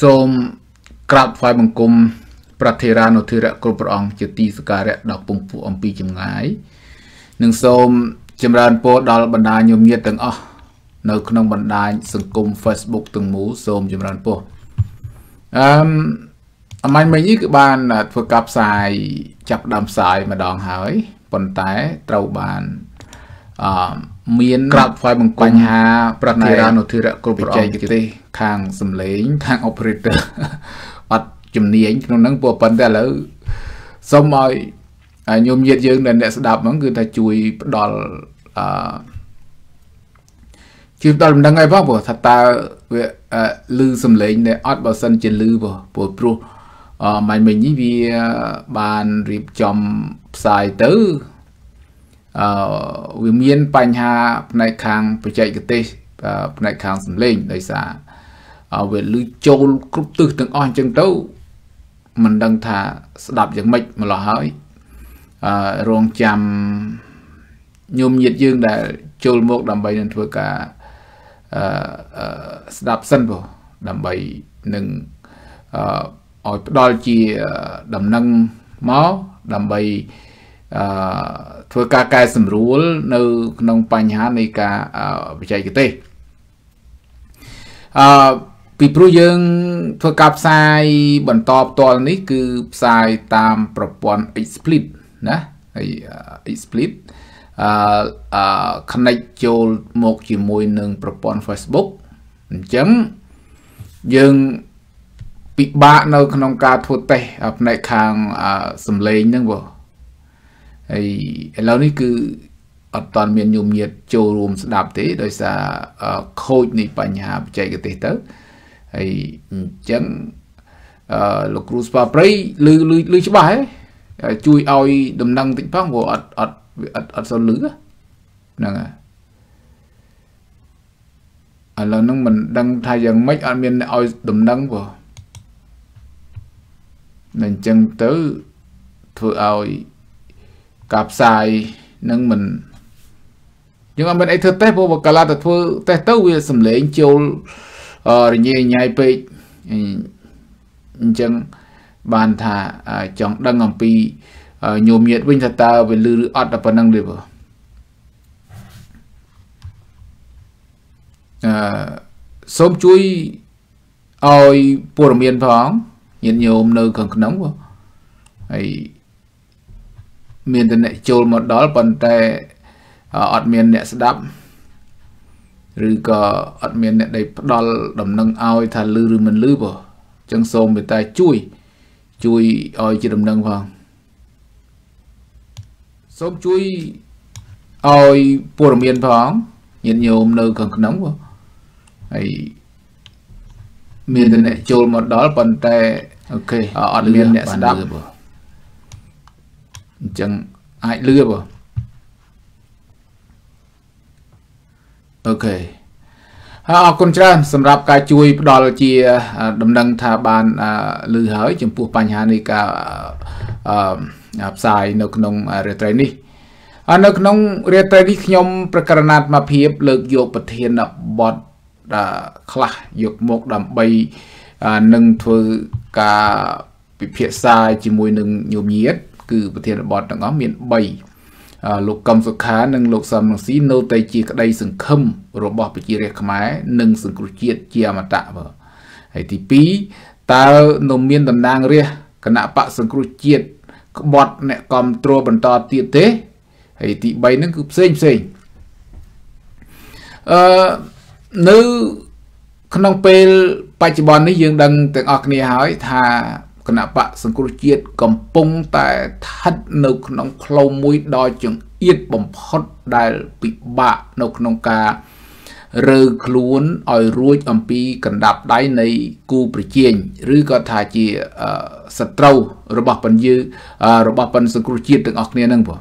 សូមក្រាបថ្វាយបង្គំប្រធេរានុធិរៈគ្រប់ព្រះអង្គជាទីសក្ការៈដល់ពងពួកអំពីចម្ងាយនិងសូមចម្រើនពរដល់បណ្ដាញោមញាតទាំងអស់នៅក្នុងបណ្ដាញសង្គម Facebook ទាំងមូលសូមចម្រើនពរអឺអមាញ់មិញនេះគឺបានធ្វើការផ្សាយចាប់ដើមផ្សាយម្ដងហើយប៉ុន្តែត្រូវបានអឺ មានក្រាបថ្វាយបង្គំបញ្ហាប្រតិរានុធិរៈគ្រប់ប្រអង្គទេសខាងសំឡេងខាង operator អត់ជំនាញក្នុងហ្នឹងព្រោះប៉ុន្តែឥឡូវសូមឲ្យញោមញាតយើងដែលអ្នកស្ដាប់ហ្នឹងគឺថាជួយផ្ដល់អឺជួយផ្ដល់ដំណឹងឲ្យផងព្រោះថាតើវាលឺសំឡេងដែលអត់បើសិនជាលឺព្រោះព្រោះអឺមិនមិញនេះវាបានរៀបចំផ្សាយទៅ អឺវាមានបញ្ហាផ្នែកខាងបច្ចេកទេសផ្នែកខាងសំឡេងដោយសារវាលឺចូលគ្រប់ទិសទាំងអស់អញ្ចឹងទៅមិនដឹងថាស្ដាប់យ៉ាងម៉េចម្លោះហើយអឺរងចាំញោមញាតយើងដែលចូលមកដើម្បីនឹងធ្វើការអឺស្ដាប់សិនបងដើម្បីនឹងអឺឲ្យផ្ដល់ជាដំណឹងមកដើម្បីអឺ ធ្វើការកែសម្រួលនៅក្នុងបញ្ហានៃការបច្ចេកទេសអឺពីព្រោះយើងធ្វើការផ្សាយបន្តផ្ទាល់នេះ គឺផ្សាយតាមប្រព័ន្ធ XSplit ណាហើយ XSplit អឺអឺ connect ចូលមកជាមួយនឹងប្រព័ន្ធ Facebook អញ្ចឹងយើងពិបាកនៅក្នុងការធ្វើតេស្តផ្នែកខាងសំឡេងហ្នឹងបង ហើយឥឡូវនេះគឺអត់តាន់មានញោមញាតចូលរួមស្ដាប់ទេដោយសារខូចនៃបញ្ហាបច្ចេកទេសទៅហើយអញ្ចឹងអឺលោកគ្រូស្វាព្រៃលឺលឺលឺច្បាស់ហ៎ជួយឲ្យដំណឹងតិចផងព្រោះអត់អត់អត់អត់សូវលឺហ្នឹងហើយឥឡូវហ្នឹងមិនដឹងថាយ៉ាងម៉េចអត់មានឲ្យដំណឹងព្រោះអញ្ចឹងទៅធ្វើឲ្យ ការផ្សាយនឹងមិនយើងអត់មានអីធ្វើតេស្តព្រោះបើកាលទៅធ្វើតេស្តទៅវាសំឡេងចូលរញ៉េញ៉ៃពេកអញ្ចឹងបានថាចង់ដឹងអំពីញោមញាតវិញថាតើវាលឺឬអត់តែប៉ុណ្្នឹងទេបើអឺសូមជួយឲ្យព័ត៌មានផងញាតិញោមនៅខាងក្នុងបងហើយ មានតែអ្នកចូលមកដល់ប៉ុន្តែអត់មានអ្នកស្ដាប់ឬក៏អត់មានអ្នកដែលផ្ដល់ដំណឹងឲ្យថាលឺឬមិនលឺបងអញ្ចឹងសូមមេត្តាជួយ ជួយឲ្យជាដំណឹងផងសូមជួយឲ្យព័ត៌មានផងញាតិញោមនៅខាងក្នុងបងហើយមានតែអ្នកចូលមកដល់ប៉ុន្តែអូខេអត់មានអ្នកស្ដាប់បង អញ្ចឹងអាចលឺបងអូខេអរគុណច្រើនសម្រាប់ការជួយផ្ដល់ជាដំណឹងថាបានលឺហើយ ចំពោះបញ្ហានៃការផ្សាយនៅក្នុងរាត្រីនេះនៅក្នុងរាត្រីនេះខ្ញុំប្រកាសណាត្មាភាព លើកយកប្រធានបទខ្លះយកមកដើម្បីនឹងធ្វើការពិភាក្សាជាមួយនឹងញោមញាត គឺប្រធានបទទាំងអស់មាន3លោកកឹមសុខានិងលោកសំរងស៊ីនៅតែជាក្តីសង្ឃឹមរបស់ប្រជារាស្ត្រខ្មែរនិងសង្គ្រោះជាតិជាអមតៈបើហើយទី2តើនៅមានតំណាងរាស្ត្រគណៈបកសង្គ្រោះជាតិក្បត់អ្នកគ្រប់គ្រងបន្តទៀតទេហើយទី3ហ្នឹងគឺផ្សេងផ្សេងអឺនៅក្នុងពេលបច្ចុប្បន្ននេះយើងដឹងទាំងអស់គ្នាហើយថា គណៈបកសង្គ្រោះជាតិកំពុងតែស្ថិតនៅក្នុងផ្លូវមួយដ៏ចង្អៀតបំផុតដែលពិបាកនៅក្នុងការរើខ្លួនឲ្យរួចអំពីកណ្ដាប់ដៃនៃគូប្រជែងឬក៏ថាជាសត្រូវរបស់បញ្ញើរបស់បញ្ញសង្គ្រោះជាតិទាំងអស់គ្នានឹងបង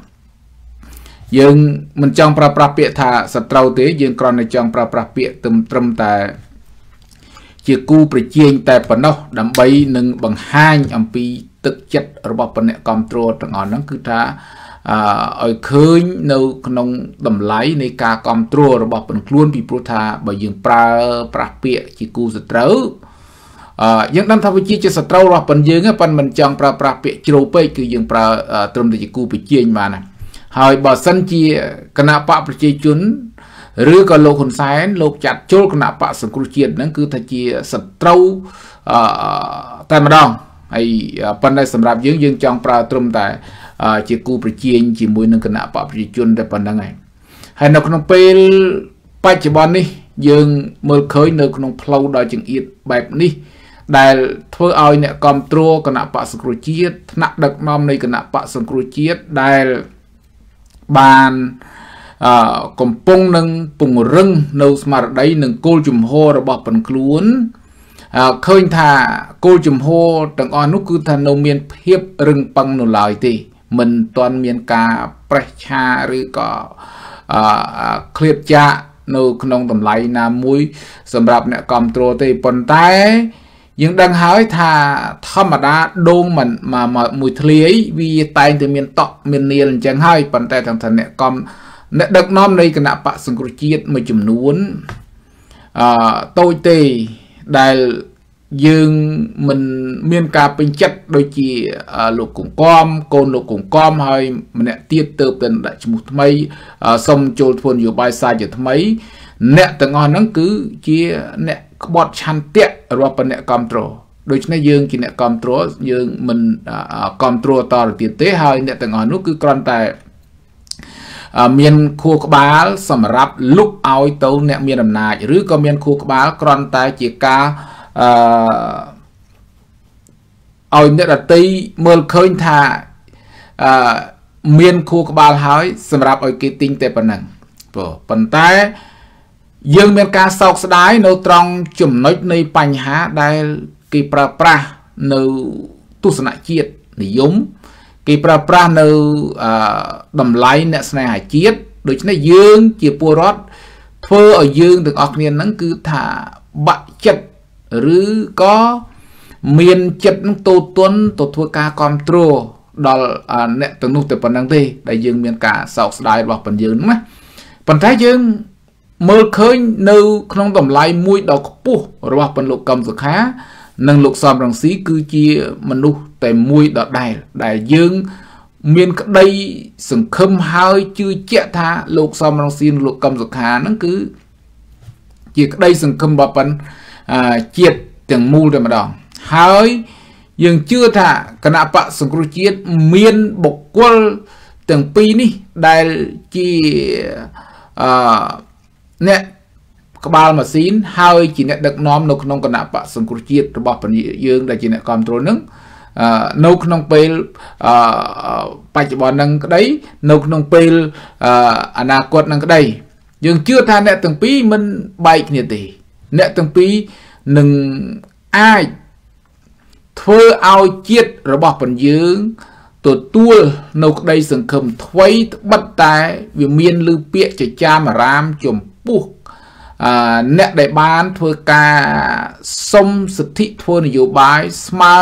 យើងមិនចង់ប្រើប្រាស់ពាក្យថាសត្រូវទេយើងគ្រាន់តែចង់ប្រើប្រាស់ពាក្យត្រឹមតែ ជាគូប្រជែងតែប៉ុណ្ណោះដើម្បីនឹងបង្ហាញអំពីទឹកចិត្តរបស់បអ្នកគ្រប់គ្រងទាំងអស់ហ្នឹងគឺថាអឺឲ្យឃើញនៅក្នុងតម្លៃនៃការគ្រប់គ្រងរបស់ពនខ្លួនពីព្រោះថាបើយើងប្រើប្រាស់ពាក្យជាគូសត្រូវអអឺយើងដឹងថាវិជាជាសត្រូវរបស់ប៉ុនយើងប៉ុនមិនចង់ប្រើប្រាស់ពាក្យជ្រៅពេកគឺយើងប្រើត្រឹមតែជាគូប្រជែងបានណាហើយបើសិនជាគណៈបកប្រជាជន ឬក៏លោកហ៊ុនសែនលោកចាត់ចូលគណៈបកសង្គ្រោះជាតិហ្នឹងគឺថាជាសត្រូវអឺតែម្ដងហើយប៉ុន្តែសម្រាប់យើងយើងចង់ប្រើត្រឹមតែ ជាគូប្រជែងជាមួយនឹងគណៈបកប្រជាជនតែប៉ុណ្្នឹងឯងហើយនៅក្នុងពេលបច្ចុប្បន្ននេះ យើងមើលឃើញនៅក្នុងផ្លូវដ៏ចង្អៀតបែបនេះដែលធ្វើឲ្យអ្នកគ្រប់គ្រងគណៈបកសង្គ្រោះជាតិថ្នាក់ដឹកនាំនៃគណៈបកសង្គ្រោះជាតិដែលបានអឺ កំពុងនឹងពង្រឹងនៅស្មារតីនិងគោលជំហររបស់ប៉ុនខ្លួនឃើញថាគោលជំហរទាំងអស់នោះគឺថានៅមានភាពរឹងប៉ឹងនៅឡើយទេ មិនទាន់មានការប្រេះឆាឬក៏អឺឃ្លាតចាកនៅក្នុងតម្លៃណាមួយ សម្រាប់អ្នកគ្រប់គ្រងទេប៉ុន្តែយើងដឹងហើយថាធម្មតាដូងមិនមួយធ្លាយវាតែងតែមានតក់មាននាលអញ្ចឹងហើយប៉ុន្តែទាំងថាអ្នកកំ អ្នកដឹកនាំនៃគណៈបកសង្គ្រោះជាតិមួយចំនួនអឺតូចទេដែលយើងមិនមានការពេញចិត្តដូចជាលោកកុងកំកូនលោកកុងកំហើយម្នាក់ទៀតទៅទៅដាក់ឈ្មោះថ្មីសុំចូលធ្វើនយោបាយសាជាថ្មី អ្នកទាំងអស់ហ្នឹងគឺជាអ្នកក្បត់ឆន្ទៈរបស់បអ្នកគ្រប់គ្រងដូច្នេះយើងជាអ្នកគ្រប់គ្រងយើងមិនគ្រប់គ្រងតទៅទៀតទេហើយអ្នកទាំងអស់នោះគឺគ្រាន់តែ មានខួរក្បាល សម្រាប់លុកឲ្យទៅអ្នកមានអំណាចឬក៏មានខួរក្បាលគ្រាន់តែជាការអឺឲ្យអ្នកដតីមើលឃើញថាអឺមានខួរក្បាលហើយសម្រាប់ឲ្យគេទិញតែប៉ុណ្ណឹងប៉ុន្តែយើងមានការសោកស្ដាយនៅត្រង់ចំណុចនៃបញ្ហាដែលគេប្រើប្រាស់នៅទស្សនជាតិនិយម គេប្រើប្រាស់នៅតម្លៃអ្នកស្នេហាជាតិដូច្នេះយើងជាពលរដ្ឋធ្វើឲ្យយើងទាំងអស់គ្នាហ្នឹងគឺថាបាក់ចិត្តឬក៏មានចិត្តនឹងតូទន់ទៅធ្វើការគ្រប់គ្រងដល់អ្នកទាំងនោះតែប៉ុណ្្នឹងទេដែលយើងមានការសោកស្ដាយរបស់ប៉ុនយើងហ្នឹងណាប៉ុន្តែយើងមើលឃើញនៅក្នុងតម្លៃមួយដ៏ខ្ពស់របស់ពន្លកកម្មសុខា និងលោកសំរងស៊ីគឺជាមនុស្សតែមួយដដែលដែលយើងមានក្តីសង្ឃឹមហើយជឿជាក់ថាលោកសំរងស៊ីនិងលោកកឹមសុខាហ្នឹងគឺជាក្តីសង្ឃឹមរបស់ប៉ុនជាតិទាំងមូលតែម្ដងហើយយើងជឿថាគណៈបកសង្គ្រោះជាតិមានបុគ្គលទាំងពីរនេះដែលជាអឺអ្នក ក្បាលម៉ាស៊ីនហើយជាអ្នកដឹកនាំនៅក្នុងគណៈបកសង្គ្រោះជាតិរបស់យើងដែលជាអ្នកគ្រប់គ្រងនឹងនៅក្នុងពេលបច្ចុប្បន្ននឹងក្តីនៅក្នុងពេលអនាគតនឹងក្តីយើងជឿថាអ្នកទាំងពីរមិនបែកគ្នាទេអ្នកទាំងពីរនឹងអាចធ្វើឲ្យជាតិរបស់ពន្យើងទទួលនៅក្តីសង្ឃឹមថ្មីត្បិតតែវាមានលឺពាក្យចចាមអារាមចំពោះ អឺអ្នកដែលបានធ្វើការសុំសិទ្ធិធ្វើនយោបាយស្មើ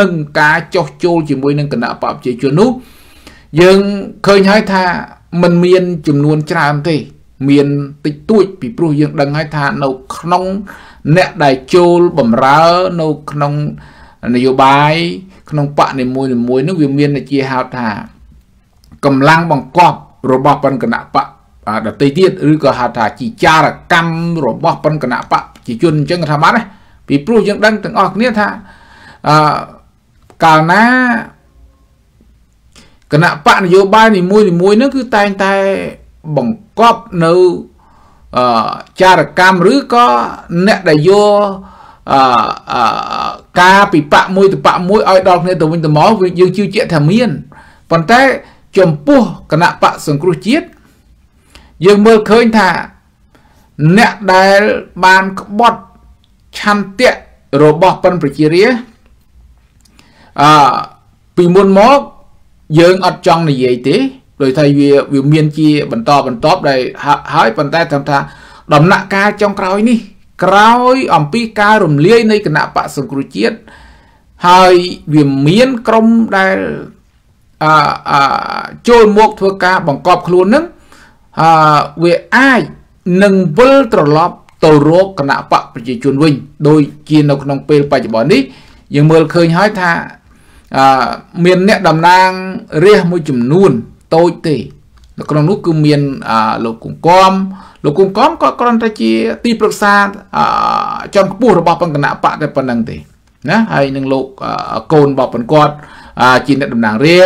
នឹងការចោះចូលជាមួយនឹងគណៈបព្វជិជននោះយើងឃើញហើយថាมันមានចំនួនច្រើនទេ មានតិចតួចពីព្រោះយើងដឹងហើយថានៅក្នុងអ្នកដែលចូលបំរើនៅក្នុងនយោបាយក្នុងបកនីមួយៗនោះវាមានជាហៅថាកម្លាំងបង្កប់របស់បណ្ឌគណៈបក ដតីទៀតឬក៏ហៅថាជីចារកម្មរបស់ប៉ុនគណៈបកជាជនអញ្ចឹងថាបានណាពីព្រោះយើងដឹងទាំងអស់គ្នាថាអឺកាលណាគណៈបកនយោបាយនីមួយនីមួយនោះគឺតែងតែបង្កប់នៅអឺចារកម្មឬក៏អ្នកដែលយកអឺការពិបៈមួយទៅបៈមួយឲ្យដល់គ្នាទៅវិញទៅមកយើងជឿជាក់ថាមានប៉ុន្តែ ចំពោះគណៈបកសង្គ្រោះជាតិ យើងមើលឃើញថាអ្នកដែលបានក្បត់ឆន្ទៈរបស់ប៉ុនប្រជារាអឺពីមុនមកយើងអត់ចង់និយាយទេដោយថាវាវាមានជាបន្តបន្តដែលហើយប៉ុន្តែថាថា ដំណាក់កាលចុងក្រោយនេះ ក្រោយ អំពីការរំលាយនៃគណៈបកសង្គ្រោះជាតិហើយវាមានក្រុមដែលអឺចូលមកធ្វើការបង្កប់ខ្លួននឹង អឺវាអាចនឹងវិលត្រឡប់ទៅរកគណៈបកប្រជាជនវិញដូចជានៅក្នុងពេលបច្ចុប្បន្ននេះយើងមើលឃើញហើយថាអឺមានអ្នកតំណាងរាសមួយចំនួនតូចទេនៅក្នុងនោះគឺមានលោកគង្គំលោកគង្គំក៏គ្រាន់តែជាទីប្រឹក្សាចំខ្ពស់របស់បញ្គណៈបកតែប៉ុណ្្នឹងទេណាហើយនឹងលោកកូនរបស់ប៉ុនគាត់ជាអ្នកតំណាងរា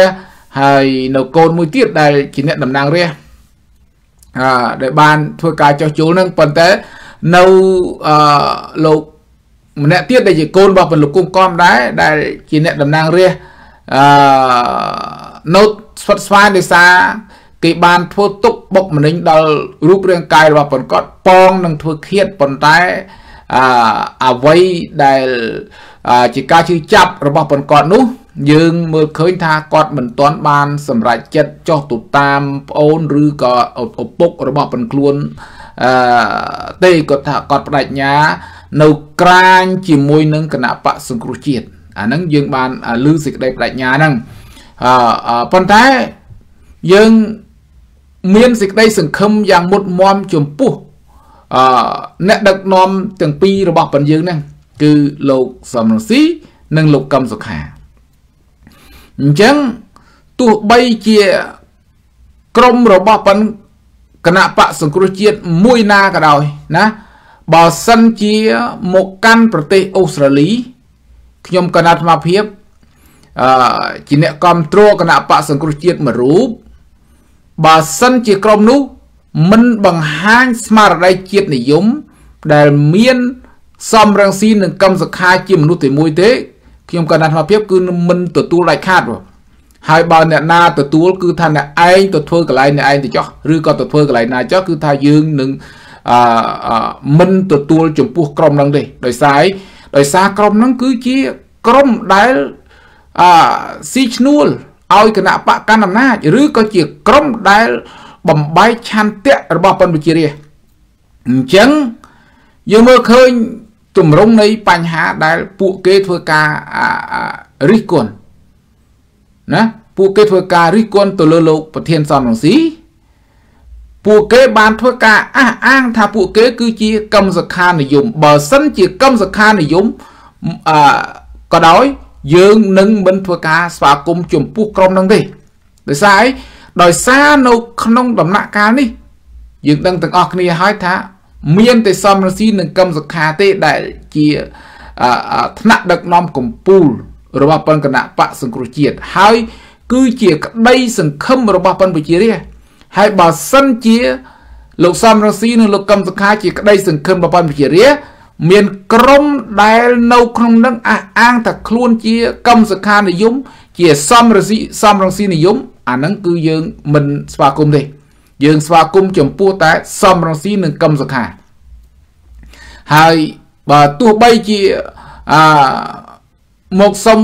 ហើយនៅកូនមួយទៀតដែលជាអ្នកតំណាងរាអឺ ដែលបានធ្វើការចោះចូលនឹងប៉ុន្តែនៅអឺលោកម្នាក់ទៀតដែលជាកូនរបស់ពលលោកគង្គំដែរដែលជាអ្នកតំណាងរាអឺនៅស្វិតស្វាយដោយសារគេបានធ្វើទុកបុកម្នេញដល់រូបរាងកាយរបស់ប៉ុនកត់ប៉ងនឹងធ្វើឃាតប៉ុន្តែអអ្វីដែលជាការជឿចាប់របស់ប៉ុនកត់នោះ យើងមើលឃើញថាគាត់មិនទាន់បាន សម្រេចចិត្តចោះទៅតាមប្អូនឬក៏ឪពុករបស់ប៉ុនខ្លួនអឺទេគាត់ថាគាត់បដិញ្ញា នៅក្រាញជាមួយនឹងគណៈបកសង្គ្រោះជាតិអាហ្នឹងយើងបានលើសេចក្តីបដិញ្ញាហ្នឹងអឺប៉ុន្តែយើងមានសេចក្តីសង្ឃឹមយ៉ាងមុតមមចំពោះអឺអ្នកដឹកនាំទាំងពីររបស់ប៉ុនយើងហ្នឹងគឺលោកសំរងស៊ីនិងលោកកឹមសុខា អញ្ចឹងទោះបីជាក្រមរបស់ប៉ុនគណៈបកសង្គ្រោះជាតិមួយណាក៏ដោយណាបើសិនជាមកកាន់ប្រទេសអូស្ត្រាលីខ្ញុំកណាត់អាភិបអឺជាអ្នកគ្រប់គ្រងគណៈបកសង្គ្រោះជាតិមួយរូបបើសិនជាក្រុមនោះមិនបង្ហាញស្មារតីជាតិនិយមដែលមានសំរងស៊ីនិងកម្មសខាជាមនុស្សទីមួយទេ ខ្ញុំក៏ណាត់អាភិបគឺមិនទទួលដាច់ខាតបងហើយបើអ្នកណាទទួលគឺថាអ្នកឯងទៅធ្វើកន្លែងអ្នកឯងទៅចោះឬក៏ទៅធ្វើកន្លែងណាចោះគឺថាយើងនឹងអឺមិនទទួលចំពោះក្រុមហ្នឹងទេដោយសារដោយសារក្រុមហ្នឹងគឺជាក្រុមដែលអឺស៊ីឈ្នួលឲ្យគណៈបកកណ្ដាលអំណាចឬក៏ជាក្រុមដែលបំបែកឆន្ទៈរបស់ប៉ុនវិជារាអញ្ចឹងយើងមើលឃើញ ទម្រង់នៃបញ្ហាដែលពួកគេធ្វើការរិះគន់ណាពួកគេធ្វើការរិះគន់ទៅលើលោកប្រធានសំរងស៊ីពួកគេបានធ្វើការអះអាងថាពួកគេគឺជាកម្មសខានិយមបើសិនជាកម្មសខានិយមអឺក៏ដោយយើងនឹងមិនធ្វើការស្វាគមន៍ចំពោះក្រុមនឹងទេដោយសារអីដោយសារនៅក្នុងដំណាក់កាលនេះយើងដឹងទាំងអស់គ្នាហើយថា មានតែសំរងស៊ីនិងកម្មសខាទេដែលជាថ្នាក់ដឹកនាំកម្ពុជារបស់ប៉ុនគណៈបកសង្គ្រោះជាតិហើយ គឺជាក្តីសង្ឃឹមរបស់ប៉ុនប្រជារាស្ត្រហើយបើសិនជា លោកសំរងស៊ីនិងលោកកឹមសុខាជាក្តីសង្ឃឹមរបស់ប៉ុនប្រជារាស្ត្រមានក្រុមដែលនៅក្នុងនឹងអះអាងថាខ្លួនជាកឹមសុខានិយម ជាសំរងស៊ីសំរងស៊ីនិយមអាហ្នឹងគឺយើងមិនស្វាគមន៍ទេ យើងស្វាគមន៍ចំពោះតែសំរងស៊ីនិងកឹមសុខាហើយបើទោះបីជាអាមកសុំ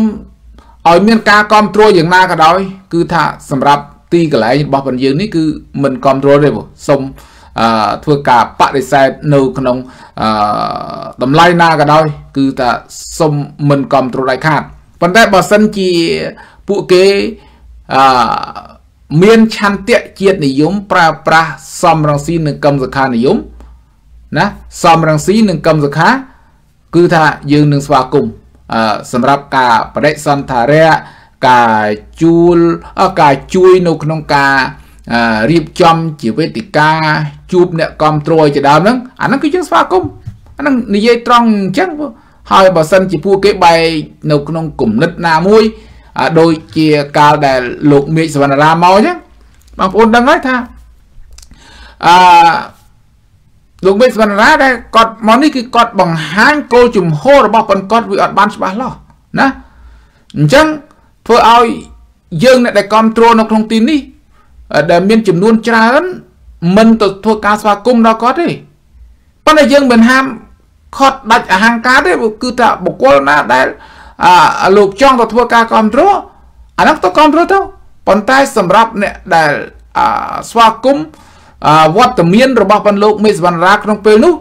ឲ្យមានការគ្រប់គ្រងយ៉ាងណាក៏ដោយ គឺថាសម្រាប់ទីកន្លែងរបស់បងយើងនេះគឺមិនគ្រប់គ្រងទេបងសុំអឺធ្វើការបដិសេធនៅក្នុងអឺតម្លៃណាក៏ដោយ គឺថាសុំមិនគ្រប់គ្រងដាច់ខាតប៉ុន្តែបើសិនជាពួកគេអឺ មានឆន្ទៈជាតិនិយមប្រើប្រាស់សំរងស៊ីនិងកម្មសខានិយមណាសំរងស៊ីនិងកម្មសខា គឺថាយើងនឹងស្វាគមន៍សម្រាប់ការបដិសន្ធារៈការជួលការជួយនៅក្នុងការរៀបចំជាវេទិកាជួបអ្នកគ្រប់គ្រងជាដើមហ្នឹងអាហ្នឹងគឺយើងស្វាគមន៍អាហ្នឹងនិយាយត្រង់អញ្ចឹងហើយបើសិនជាពួកគេបែកនៅក្នុងគំនិតណាមួយ ដូចជាកាលដែលលោកមេឃសវណ្ណរាមកអញ្ចឹងបងប្អូនដឹងហើយថាអឺលោកមេឃសវណ្ណរាដែលគាត់មកនេះគឺគាត់បង្ហាញគោលជំហររបស់ប៉ុនគាត់វាអត់បានច្បាស់លាស់ណាអញ្ចឹងធ្វើឲ្យយើងអ្នកដែលគ្រប់គ្រងនៅក្នុងទីនេះដែលមានចំនួនច្រើនមិនទៅធ្វើការស្វាគមន៍ដល់គាត់ទេប៉ុន្តែយើងមិនហាមខត់ដាច់អហង្ការទេគឺថាបុគ្គលណាដែល អាលោកចង់ទៅធ្វើការគ្រប់គ្រងអានោះទៅគ្រប់គ្រងទៅប៉ុន្តែសម្រាប់អ្នកដែលស្វាគមន៍វត្តមានរបស់បណ្ឌលោកមេសវណ្ណរាក្នុងពេលនោះ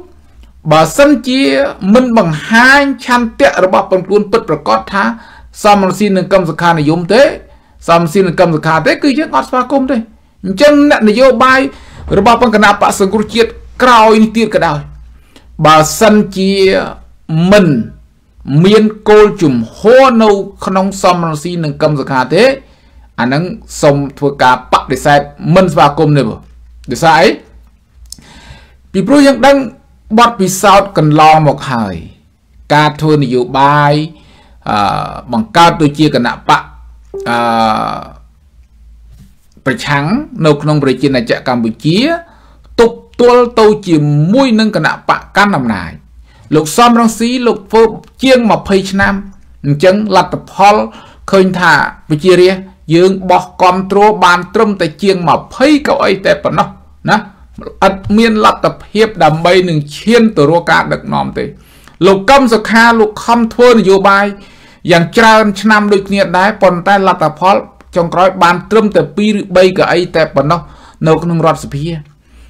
បើសិនជាមិនបង្ហាញឆន្ទៈរបស់ពលខ្លួនពិតប្រកបថាសមរស៊ីនឹងកម្មសខានិយមទេ សមស៊ីនឹងកម្មសខាទេគឺយើងអត់ស្វាគមន៍ទេអញ្ចឹងអ្នកនយោបាយរបស់បង្កណាបកសង្គ្រោះជាតិក្រោយនេះទៀតក៏ដោយបើសិនជាមិន មានគោលជំហរនៅក្នុងសំរងស៊ីនិងកម្មសខាទេអានឹងសូមធ្វើការបដិសេធមិនស្វាគមន៍ទេបងដោយសារអីពីព្រោះយើងដឹងបទពិសោធន៍កន្លងមកហើយ ការធ្វើនយោបាយអឺបង្កើតដូចជាគណៈបកអឺប្រឆាំងនៅក្នុងប្រជាណាចក្រកម្ពុជាទប់ទល់ទៅជាមួយនឹងគណៈបកកាន់អំណាច លោកសំរងស៊ីលោកធ្វើជាង20ឆ្នាំអញ្ចឹងលទ្ធផលឃើញថាវិជារាយើងបោះគ្រប់គ្រងបានត្រឹមតែជាង20កៅអីតែប៉ុណ្ណោះណាអត់មានលទ្ធភាពដើម្បីនឹងឈានទៅរកការដឹកនាំទេ លោកកឹមសុខាលោកខំធ្វើនយោបាយយ៉ាងច្រើនឆ្នាំដូចគ្នាដែរប៉ុន្តែលទ្ធផលចុងក្រោយបានត្រឹមតែ2ឬ3កៅអីតែប៉ុណ្ណោះនៅក្នុងរដ្ឋសភា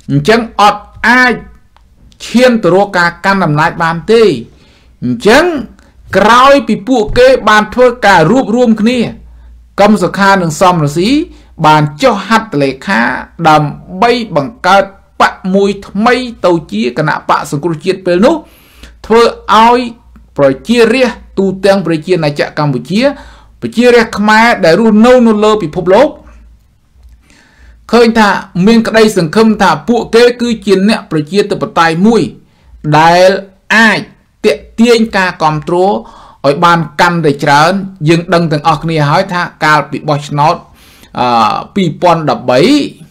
អញ្ចឹងអត់អាច ឈានទៅរកការកាន់អំណាចបានទេអញ្ចឹងក្រោយពីពួកគេបានធ្វើការរួបរวมគ្នាកឹមសុខានិងសំរស៊ីបានចុះហត្ថលេខាដើម្បីបង្កើតបកមួយថ្មីទៅជាគណៈបកសង្គ្រោះជាតិពេលនោះ ធ្វើឲ្យប្រជារាស្ត្រទូទាំងប្រជាណាចក្រកម្ពុជា ប្រជារាស្ត្រខ្មែរដែលរស់នៅនៅលើពិភពលោក ឃើញថាមានក្តីសង្ឃឹមថាពួកគេគឺជាអ្នកប្រជាធិបតេយ្យមួយ ដែលអាចតេទៀងការគ្រប់គ្រងឲ្យបានកាន់តែច្រើន យើងដឹងទាំងអស់គ្នាហើយថាកាលពីបោះឆ្នោតអឺ2013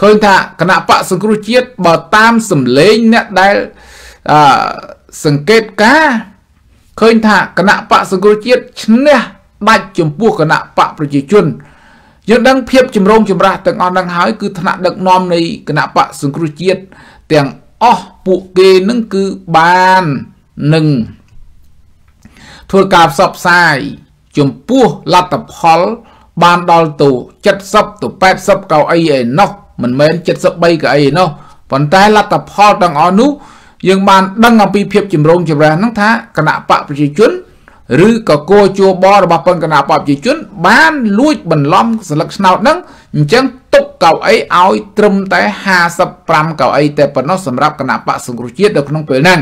ឃើញថាគណៈបកសង្គ្រោះជាតិបើតាមសម្លេងអ្នកដែលអឺសង្កេតការឃើញថាគណៈបកសង្គ្រោះជាតិឈ្នះដាច់ចំពោះគណៈបកប្រជាជន យើងដឹងភាពចម្រូងចម្រាសទាំងអស់ហ្នឹងហើយគឺថ្នាក់ដឹកនាំនៃគណៈបកសង្គ្រោះជាតិទាំងអស់ពួកគេនឹងគឺបាននឹងធ្វើការផ្សព្វផ្សាយចំពោះលទ្ធផលបានដល់ទៅ70ទៅ80កៅអីឯណោះមិនមែន73កៅអីឯណោះប៉ុន្តែលទ្ធផលទាំងអស់នោះយើងបានដឹងអំពីភាពចម្រូងចម្រាសហ្នឹងថាគណៈបកប្រជាជន ឬក៏គោជួបរបស់ប៉ុនគណៈបព្វជិជន បានលួចបន្លំស្លឹកឆ្នោតហ្នឹងអញ្ចឹងទុកកៅអីឲ្យត្រឹមតែ55កៅអីតែប៉ុណ្ណោះសម្រាប់គណៈបកសង្គ្រោះជាតិនៅក្នុងពេលហ្នឹង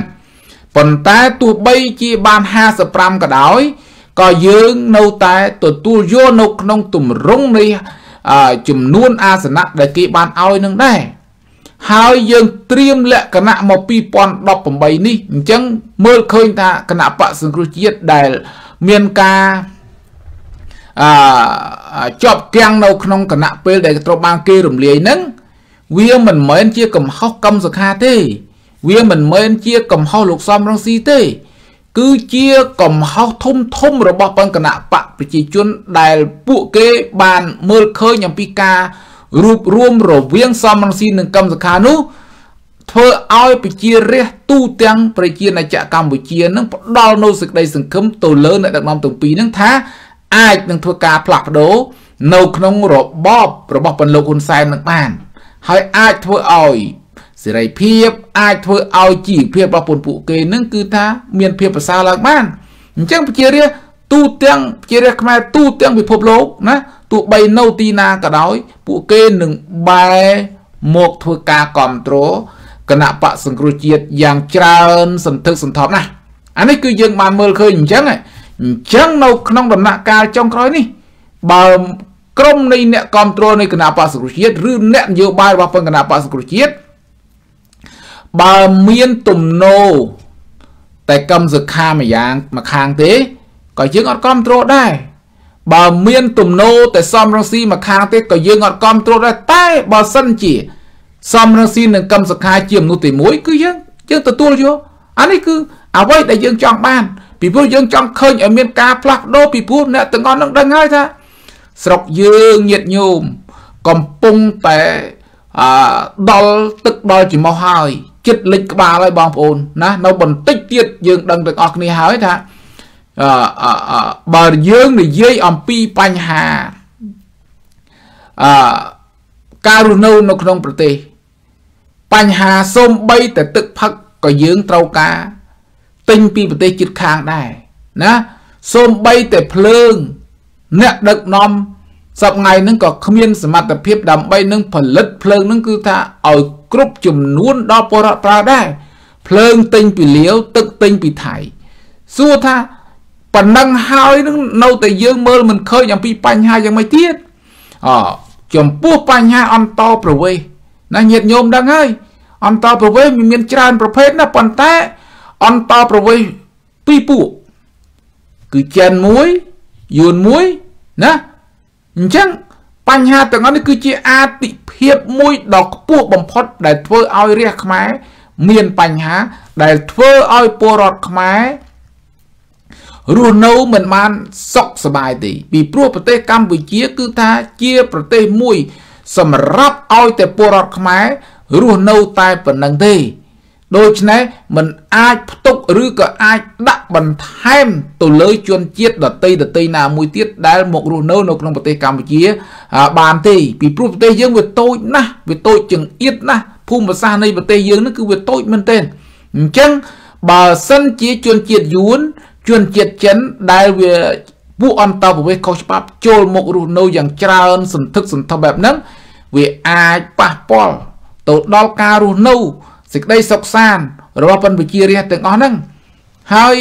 ប៉ុន្តែទោះបីជាបាន55ក៏ដោយក៏យើងនៅតែទទួលយកនៅក្នុងទម្រង់នៃចំនួនអាសនៈដែលគេបានឲ្យនឹងដែរ ហើយយើងត្រៀមលក្ខណៈមក2018នេះអញ្ចឹងមើលឃើញថាគណៈបកសង្គ្រោះជាតិដែលមានការអឺជាប់គាំងនៅក្នុងគណៈពេលដែលត្រូវបានគេរំលាយហ្នឹងវាមិនមែនជាកំហុសកម្មសខាទេ វាមិនមែនជាកំហុសលោកសំរងស៊ីទេ គឺជាកំហុសធំធំរបស់បញ្គណៈបកប្រជាជនដែលពួកគេបានមើលឃើញអំពីការ រួបរวมរវាងសំរងស៊ីនិងកឹមសុខានោះធ្វើឲ្យប្រជារាស្ត្រទូទាំងប្រជាណាចក្រកម្ពុជានឹងផ្ដល់នូវសេចក្តីសង្ឃឹមទៅលើអ្នកដឹកនាំទាំងពីរនឹងថាអាចនឹងធ្វើការផ្លាស់ប្ដូរនៅក្នុងរបបរបស់ពលលោកហ៊ុនសែននឹងបាន ហើយអាចធ្វើឲ្យសេរីភាពអាចធ្វើឲ្យជីវភាពរបស់ពលពួកគេនឹងគឺថាមានភាពប្រសើរឡើងបានអញ្ចឹងប្រជារាស្ត្រទូទាំងប្រជារាស្ត្រខ្មែរទូទាំងពិភពលោកណា ទោះបីនៅទីណាក៏ដោយពួកគេនឹងបែរមកធ្វើការគ្រប់គ្រងគណៈបកសង្គ្រោះជាតិយ៉ាងច្រើនសន្ធឹកសន្ធាប់ណាស់អានេះគឺយើងបានមើលឃើញអញ្ចឹងអញ្ចឹងនៅក្នុងដំណាក់កាលចុងក្រោយនេះបើក្រុមនៃអ្នកគ្រប់គ្រងនៃគណៈបកសង្គ្រោះជាតិឬអ្នកនយោបាយរបស់គណៈបកសង្គ្រោះជាតិបើមានទំនោរតែកម្មសខាមួយយ៉ាងមួយខាងទេក៏យើងអត់គ្រប់គ្រងដែរ បើមានទំនោរតែសំរងស៊ីមកខាងទេក៏យើងអត់គ្រប់គ្រងដែរតែបើសិនជាសំរងស៊ីនិងកឹមសុខាជាមនុស្សទី1គឺយើងយើងទទួលយកអានេះគឺអ្វីដែលយើងចង់បានពីព្រោះយើងចង់ឃើញឲ្យមានការផ្លាស់ប្ដូរពីព្រោះអ្នកទាំងអស់នឹងដឹងហើយថាស្រុកយើងញាតញោមកំពុងតែអឺដល់ទឹកដល់ច្រមុះហើយចិត្តលិចក្បាលហើយបងប្អូនណានៅបន្តិចទៀតយើងដឹងទាំងអស់គ្នាហើយថាអឺ បើយើងនិយាយអំពីបញ្ហាអឺការរស់នៅនៅក្នុងប្រទេសបញ្ហាសូម្បីតែទឹកផឹកក៏យើងត្រូវការទិញពីប្រទេសជិតខាងដែរណាសូម្បីតែភ្លើង អ្នកដឹកនាំសប្ងៃហ្នឹងក៏គ្មានសមត្ថភាពដើម្បីនឹងផលិតភ្លើងហ្នឹងគឺថាឲ្យគ្រប់ចំនួនដល់ពលរដ្ឋប្រើដែរភ្លើងទិញពីលាវទឹកទិញពីថៃសួរថា ប៉ុណ្ណឹងហើយនឹងនៅតែយើងមើលមិនឃើញអំពីបញ្ហាយ៉ាងម៉េចទៀតអចំពោះបញ្ហាអន្តរប្រវេសណាញាតិញោមដឹងហើយអន្តរប្រវេសមានច្រើនប្រភេទណាប៉ុន្តែអន្តរប្រវេសពីរពួកគឺចិនមួយយួនមួយណាអញ្ចឹងបញ្ហាទាំងអស់នេះគឺជាអាទិភាពមួយដ៏ខ្ពស់បំផុត ដែលធ្វើឲ្យរាជខ្មែរមានបញ្ហា ដែលធ្វើឲ្យពលរដ្ឋខ្មែរ រស់នៅមិនបានសុខសบายទេពីព្រោះប្រទេសកម្ពុជាគឺថាជាប្រទេសមួយសម្រាប់ឲ្យតែពលរដ្ឋខ្មែររស់នៅតែប៉ុណ្្នឹងទេដូច្នេះมันអាចផ្ទុកឬក៏អាចដាក់បន្ថែមទៅលើជនជាតិដតីដតីណាមួយទៀតដែលមករស់នៅនៅក្នុងប្រទេសកម្ពុជាបានទេពីព្រោះប្រទេសយើងវាតូចណាស់វាតូចចង្អៀតណាស់ភូមិសាស្ត្រនៃប្រទេសយើងនេះគឺវាតូចមែនទែនអញ្ចឹងបើសិនជាជនជាតិយួន ជនជាតិចិនដែលវាពួកអន្តរប្រវេសខុសច្បាប់ចូលមករស់នៅយ៉ាងច្រើនសន្ធឹកសន្ធាប់បែបហ្នឹងវាអាចប៉ះពាល់ទៅដល់ការរស់នៅសេចក្តីសុខសាន្តរបស់ប៉ុនវិជារាទាំងអស់ហ្នឹងហើយ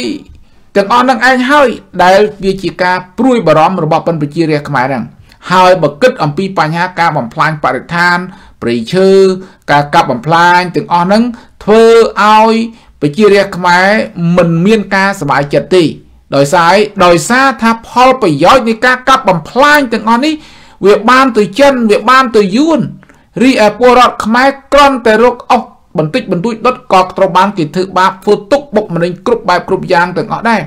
ទាំងអស់ហ្នឹងឯងហើយដែលវាជាការព្រួយបារម្ភរបស់ប៉ុនវិជារាខ្មែរហ្នឹងហើយបើគិតអំពីបញ្ហាការបំផ្លាញបរិស្ថានព្រៃឈើការកាប់បំផ្លាញទាំងអស់ហ្នឹងធ្វើឲ្យ ប្រជារាស្ត្រខ្មែរមិនមានការសบายចិត្តទេដោយសារដោយសារថាផលប្រយោជន៍នៃការកាប់បំផ្លាញទាំងអស់នេះវាបានទៅចិនវាបានទៅយួនរីឯពលរដ្ឋខ្មែរគ្រាន់តែរកអស់បន្តិចបន្តួចដុតក៏ត្រូវបានគេធ្វើបាបធ្វើទុកបុកម្នេញគ្រប់បែបគ្រប់យ៉ាងទាំងអស់ដែរ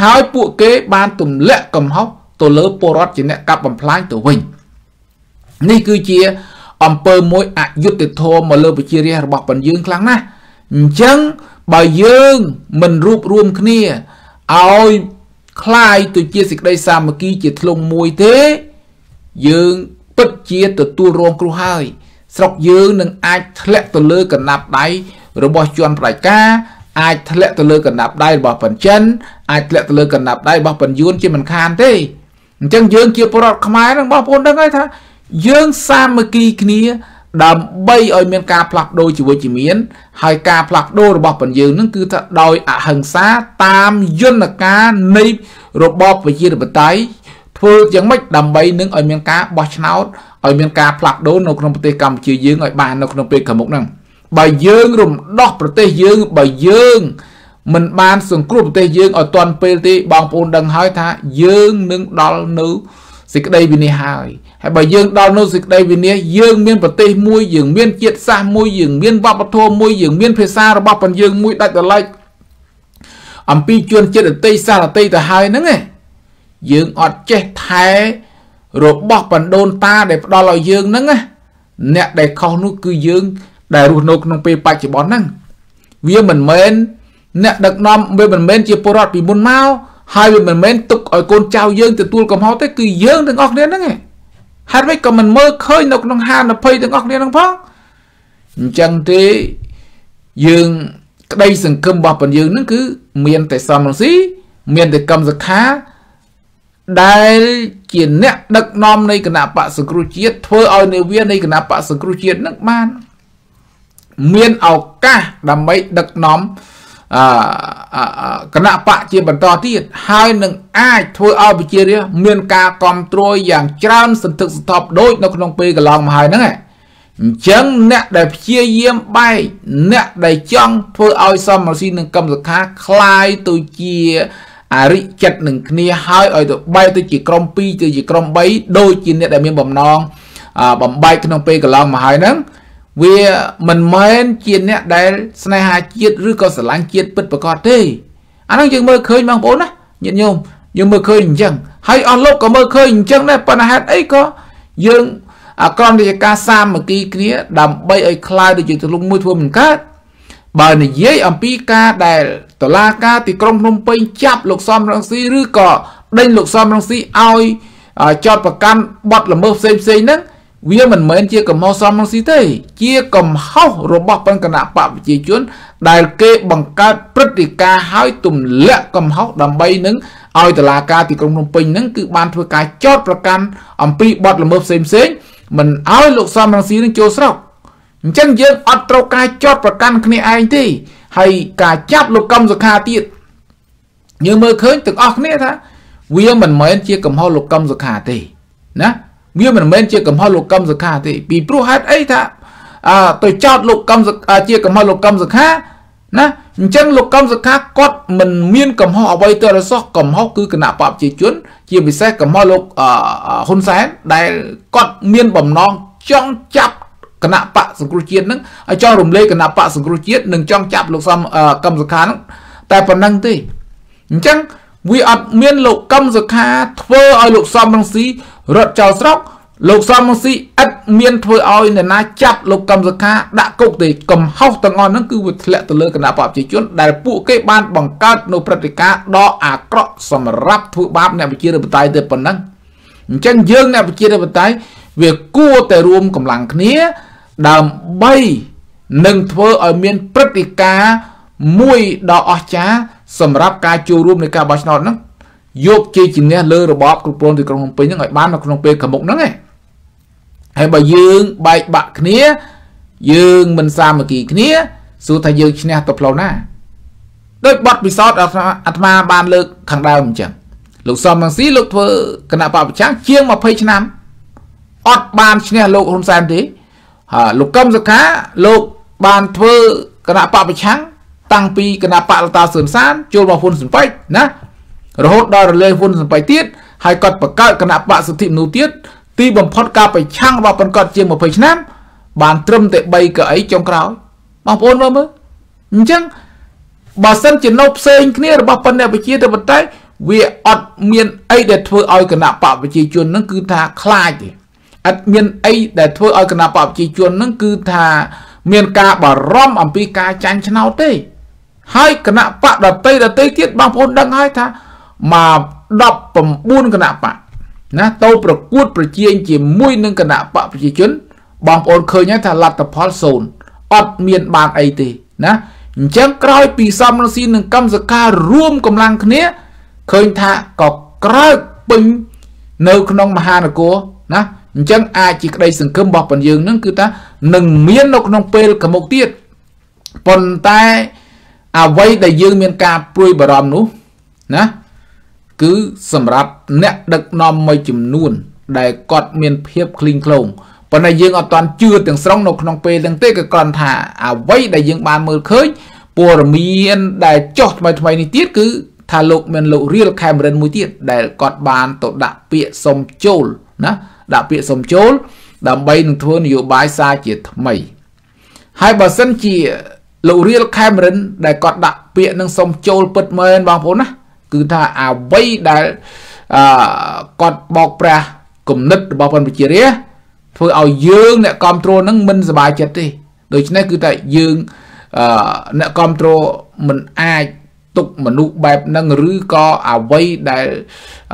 ហើយពួកគេបានទម្លាក់កំហុសទៅលើពលរដ្ឋជាអ្នកកាប់បំផ្លាញទៅវិញនេះគឺជាអំពើមួយអយុត្តិធម៌មកលើប្រជារាស្ត្ររបស់បញ្យើងខ្លាំងណាស់អញ្ចឹង បើយើងមិនរួបរวมគ្នាឲ្យคลายទៅជាសេចក្តីសាមគ្គីជាធ្លុងមួយទេយើងពិតជាទទួលរងគ្រោះហើយស្រុកយើងនឹងអាចធ្លាក់ទៅលើកណាប់ដៃរបស់ជនផ្ដាច់ការអាចធ្លាក់ទៅលើកណាប់ដៃរបស់បញ្ចិនអាចធ្លាក់ទៅលើកណាប់ដៃរបស់បញ្យួនជាមិនខានទេអញ្ចឹងយើងជាពលរដ្ឋខ្មែរនឹងបងប្អូនដឹងហើយថាយើងសាមគ្គីគ្នា ដើម្បីឲ្យមានការផ្លាស់ប្ដូរជីវិតជាមាន ហើយការផ្លាស់ប្ដូររបស់បញ្យើងនឹងគឺថាដោយអហិង្សាតាមយន្តការនៃរបបប្រជាធិបតេយ្យធ្វើយ៉ាងម៉េចដើម្បីនឹងឲ្យមានការបោះឆ្នោតឲ្យមានការផ្លាស់ប្ដូរនៅក្នុងប្រទេសកម្ពុជាយើងឲ្យបាននៅក្នុងពេលខាងមុខហ្នឹងបើយើងរំដោះប្រទេសយើងបើយើងមិនបានសង្គ្រោះប្រទេសយើងឲ្យទាន់ពេលទេបងប្អូនដឹងហើយថាយើងនឹងដល់នៅសេចក្តីវិនិច្ឆ័យហើយ ហើយបើយើងដល់នៅសេចក្តីវិនិច្ឆ័យយើងមានប្រទេសមួយយើងមានជាតិសាសន៍មួយយើងមានវប្បធម៌មួយយើងមានភាសារបស់ប៉ុនយើងមួយដាច់ដライអំពីជនជាតិអតីតសាសអតីតទៅហើយហ្នឹងឯងយើងអត់ចេះថែរបស់បណ្ដូនតាដែលផ្ដល់ឲ្យយើងហ្នឹងណាអ្នកដែលខុសនោះគឺយើង ដែលរស់នៅក្នុងពេលបច្ចុប្បន្នហ្នឹងវាមិនមែនអ្នកដឹកនាំវាមិនមែនជាពលរដ្ឋពីមុនមកហើយវាមិនមែនទុកឲ្យកូនចៅយើងទទួលកំហុសទេគឺយើងទាំងអស់គ្នាហ្នឹងឯង ហេតុម៉េចក៏មិនមើលឃើញនៅក្នុងហានិភ័យទាំងអស់គ្នាហ្នឹងផងអញ្ចឹងទេយើងក្តីសង្ឃឹមរបស់ពលយើងហ្នឹងគឺ មានតែសំរងស៊ីមានតែកម្មសខាដែលជាអ្នកដឹកនាំនៃគណៈបកសង្គ្រោះជាតិធ្វើឲ្យនាវានៃគណៈបកសង្គ្រោះជាតិនឹងបាន មានឱកាសដើម្បីដឹកនាំ អឺគណៈបកជាបន្តទៀតហើយនឹងអាចធ្វើឲ្យប្រជារាស្ត្រមានការគ្រប់គ្រងយ៉ាងច្រើនសន្ធឹកសន្ធាប់ដូចនៅក្នុងពេលកន្លងមកហើយហ្នឹងអញ្ចឹងអ្នកដែលព្យាយាមបែកអ្នកដែលចង់ធ្វើឲ្យសមរស៊ីនឹងកម្មសខាคลายទៅជាអរិចិត្តនឹងគ្នាហើយឲ្យទៅបែកទៅជាក្រុម2ទៅជាក្រុម3ដូចជាអ្នកដែលមានបំណងបំបែកក្នុងពេលកន្លងមកហើយហ្នឹង វាមិនមែនជាអ្នកដែលស្នេហាជាតិឬក៏ស្រឡាញ់ជាតិពិតប្រាកដទេអាហ្នឹងយើងមើលឃើញបងប្អូនណាញាតិញោមយើងមើលឃើញអញ្ចឹងហើយអស់លោកក៏មើលឃើញអញ្ចឹងដែរប៉ុន្តែហេតុអីក៏យើងអក្រមរាជការសាមគ្គីគ្នាដើម្បីឲ្យខ្លាយដូចជាទលំមួយធ្វើមិនកើតបើនិយាយអំពីការដែលតឡាការទីក្រុងភ្នំពេញចាប់លោកសំរងស៊ីឬក៏ដេញលោកសំរងស៊ីឲ្យចោតប្រកាន់បទល្មើសផ្សេងផ្សេងហ្នឹង វាមិនមែនជាកំហុសសំរងស៊ីទេ ជាកំហុសរបស់បញ្គណៈបកប្រជាជន ដែលគេបង្កើតព្រឹត្តិការណ៍ឲ្យទម្លាក់កំហុសដើម្បីនឹងឲ្យតឡាការទីក្រុងភ្នំពេញហ្នឹងគឺបានធ្វើការចោតប្រកាន់អំពីបទល្មើសផ្សេងផ្សេងមិនឲ្យលោកសំរងស៊ីនឹងចូលស្រុកអញ្ចឹងយើងអត់ត្រូវការចោតប្រកាន់គ្នាឯងទេហើយការចាប់លោកកម្មសុខាទៀតយើងមើលឃើញទាំងអស់គ្នាថា វាមិនមែនជាកំហុសលោកកម្មសុខាទេណា វាមិនមែនជាកំហុសលោកកម្មសុខាទេពីព្រោះហេតុអីថាអឺទៅចោតលោកកម្មជាកំហុសលោកកម្មសុខាណាអញ្ចឹងលោកកម្មសខាគាត់មិនមានកំហុសអ្វីទៅរសោះកំហុសគឺគណៈបព្វជិជន ជាពិសេសកំហុសលោកហ៊ុនសែនដែលគាត់មានបំណងចង់ចាប់គណៈបកសង្គ្រោះជាតិនឹងឲ្យចង់រំលែកគណៈបកសង្គ្រោះជាតិនិងចង់ចាប់លោកសំកម្មសខានឹងតែប៉ុណ្្នឹងទេអញ្ចឹង វាអត់មានលោកកម្មសខាធ្វើឲ្យលោកសំរងស៊ីរត់ចោលស្រុកលោកសំរងស៊ីឥតមានធ្វើឲ្យនរណាចាប់លោកកឹមសុខាដាក់គុកទេកំហុសទាំងអស់ហ្នឹងគឺវាធ្លាក់ទៅលើគណៈបព្វជិជនដែលពួកគេបានបង្កើតនៅព្រឹត្តិការណ៍ដ៏អាក្រក់សម្រាប់ធ្វើបាបអ្នកប្រជាធិបតេយ្យទៅប៉ុណ្ណឹងអញ្ចឹងយើងអ្នកប្រជាធិបតេយ្យវាគួរតែរួមកម្លាំងគ្នាដើម្បីនឹងធ្វើឲ្យមានព្រឹត្តិការណ៍មួយដ៏អស្ចារ្យ សម្រាប់ការចូលរួមនៃការបោះឆ្នោតហ្នឹងយកជ័យជំនះលើរបបគ្រប់គ្រងទីក្រុងភ្នំពេញហ្នឹងឲ្យបាននៅក្នុងពេលខាងមុខហ្នឹងឯងហើយបើយើងបែកបាក់គ្នា យើងមិនសាមគ្គីគ្នាសួរថាយើងឈ្នះទៅផ្លូវណាដោយបទពិសោធន៍អាត្មាបានលើកខាងដើមអញ្ចឹងលោកសំរងស៊ីលោកធ្វើគណៈបព្វប្រឆាំងជាង20ឆ្នាំអត់បានឈ្នះលោកហ៊ុនសែនទេហើយលោកកឹមសុខាលោកបានធ្វើគណៈបព្វប្រឆាំង តាំងពីគណៈបកលតាសឿនសានចូលមកហ៊ុនសំពេចណារហូតដល់រលែងហ៊ុនសំពេចទៀតហើយគាត់បង្កើតគណៈបកសិទ្ធិមនុស្សទៀតទីបំផុតការប្រឆាំងរបស់ប៉ុនគាត់ជាង20ឆ្នាំ បានត្រឹមតែ3កៅអីចុងក្រោយបងប្អូនមើលមើលអញ្ចឹងបើសិនជានៅផ្សេងគ្នារបស់ប៉ុនអ្នកវិជាទៅបន្តែវាអត់មានអីដែលធ្វើឲ្យគណៈបកប្រជាជននឹងគឺថាខ្លាចទេអត់មានអីដែលធ្វើឲ្យគណៈបកប្រជាជននឹងគឺថាមានការបារម្ភអំពីការចាញ់ឆ្នោតទេ ហើយគណៈបកដតីដតីទៀតបងប្អូនដឹងហើយថាមក19គណៈបកណាទៅប្រកួត ប្រជែងជាមួយនឹងគណៈបកប្រជាជន បងប្អូនឃើញហើយថាលទ្ធផលសូន្យអត់មានបានអីទេណាអញ្ចឹងក្រោយពីសំរងស៊ីនិងកម្មសការរួមកម្លាំងគ្នាឃើញថាក៏ក្រើកពេញនៅក្នុងមហានគរណាអញ្ចឹងអាចជាក្តីសង្ឃឹមរបស់បញ្យើងនឹងគឺថានឹងមាននៅក្នុងពេលខាងមុខទៀតប៉ុន្តែ អ្វីដែលយើងមានការព្រួយបារម្ភនោះណាគឺសម្រាប់អ្នកដឹកនាំមួយចំនួន ដែលគាត់មានភាពคลีងក្លងប៉ុន្តែយើងអត់ទាន់ជឿទាំងស្រុងនៅក្នុងពេលហ្នឹងទេក៏គ្រាន់ថាអ្វីដែលយើងបានមើលឃើញព័ត៌មានដែលចោះថ្មីថ្មីនេះទៀតគឺថាលោកមានលោក Real Cameron មួយទៀតដែលគាត់បានទៅដាក់ពាក្យសុំចូលណាដាក់ពាក្យសុំចូល ដើម្បីនឹងធ្វើនយោបាយសារជាថ្មីហើយបើសិនជា លោក Real Cameron ដែលគាត់ដាក់ពាក្យនឹងសុំចូលពិតមែនបងប្អូនណាគឺថាអ្វីដែលអឺគាត់បោកប្រាស់គំនិតរបស់ប៉ុនវិជារាធ្វើឲ្យយើងអ្នកគ្រប់គ្រងនឹងមិនសប្បាយចិត្តទេដូច្នេះគឺថាយើងអឺអ្នកគ្រប់គ្រងមិនអាចទុកមនុស្សបែបហ្នឹងឬក៏អ្វីដែល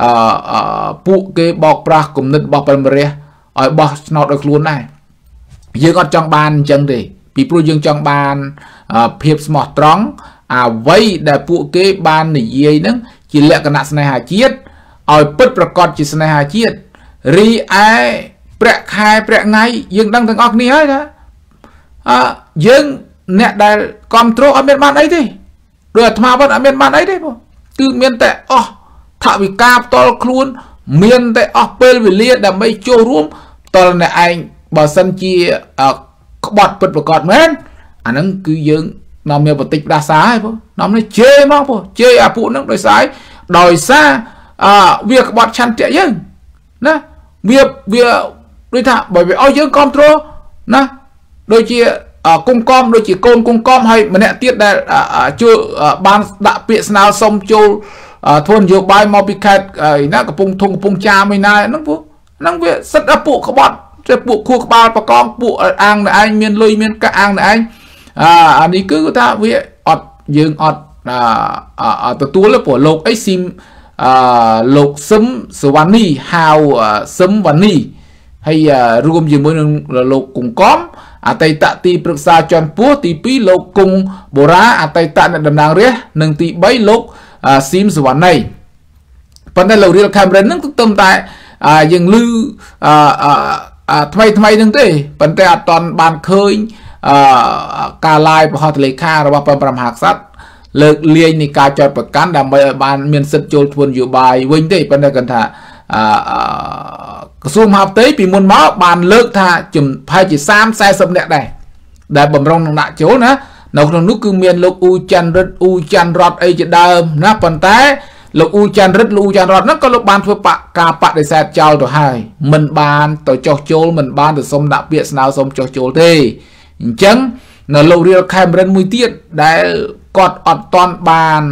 អឺពួកគេបោកប្រាស់គំនិតរបស់ប៉ុនវិរៈឲ្យបោះឆ្នោតឲ្យខ្លួនដែរយើងអត់ចង់បានអញ្ចឹងទេពីព្រោះយើងចង់បាន ភាពស្មោះត្រង់អ្វីដែលពួកគេបាននិយាយហ្នឹងជាលក្ខណៈស្នេហាជាតិឲ្យពិតប្រកបជាស្នេហាជាតិរីឯប្រាក់ខែប្រាក់ថ្ងៃយើងដឹងទាំងអស់គ្នាហើយថាអឺយើងអ្នកដែលគ្រប់គ្រងអត់មានបានអីទេដោយអាត្មាវត្តអត់មានបានអីទេបងគឺមានតែអស់ថវិកាផ្ទាល់ខ្លួន មានតែអស់ពេលវេលាដើម្បីចូលរួមផ្ទាល់អ្នកឯងបើសិនជាក្បត់ពិតប្រកបមែន អាហ្នឹងគឺយើងនាំមានបន្តិចផ្ដាសាហើយបងនាំនេះជេរមកបងជេរអាពួកហ្នឹងដោយសារដោយសារអឺវាក្បត់ឆន្ទៈយើងណាវាវាដូចថាបើវាឲ្យយើងគ្រប់គ្រងណាដូចជាគង្គកំដូចជាកូនគង្គកំហើយម្នាក់ទៀតដែលជួយបានដាក់ពាក្យស្នើសុំចូលធ្វើនយោបាយមកពីខេត្តណាកំពង់ធំកំពង់ចាមឯណាហ្នឹងពួកហ្នឹងវាសិតពួកក្បត់តែពួកខួរក្បាលប្រកងពួកអាងតែឯងមានលុយមានកាក់អាងតែឯង អានេះគឺថាវាអត់យើងអត់ទទួលព្រោះលោកអីស៊ីមអឺលោកសឹមសវណ្ណីហៅសឹមវណ្ណីហើយរួមជាមួយនឹងលោកគង្គកំអតីតទីប្រឹក្សាជាន់ពោះទី2លោកគង់បូរ៉ាអតីតអ្នកតំណាងរាស្ត្រនិងទី3លោកស៊ីមសវណ្ណីប៉ុន្តែលោករៀលខេមរិននឹងទំតែយើងឮថ្មីថ្មីនឹងទេប៉ុន្តែអត់តន់បានឃើញអឺ ការឡាយប្រហោះទលេខារបស់ព្រះមហាក្សត្រលើកលាយនៃការចោតប្រកាន់ដើម្បីឲ្យបានមានសិទ្ធិចូលធ្វើនយោបាយវិញទេប៉ុន្តែគាត់ថាអឺក្រសួងមហាផ្ទៃពីមុនមកបានលើកថាចំប្រហែលជា30 40នាក់ដែរដែលបំរុងនឹងដាក់ចូលណានៅក្នុងនោះគឺមានលោកអ៊ូច័ន្ទរិទ្ធអ៊ូច័ន្ទរតអីជាដើមណាប៉ុន្តែលោកអ៊ូច័ន្ទរិទ្ធលោកអ៊ូច័ន្ទរតហ្នឹងក៏លោកបានធ្វើបកការបដិសេធចោលទៅហើយមិនបានទៅចោះចូលមិនបានទៅសុំដាក់ពាក្យស្នើសុំចោះចូលទេ អញ្ចឹងនៅលោករៀលខេមរិនមួយទៀតដែលគាត់អត់តន់បាន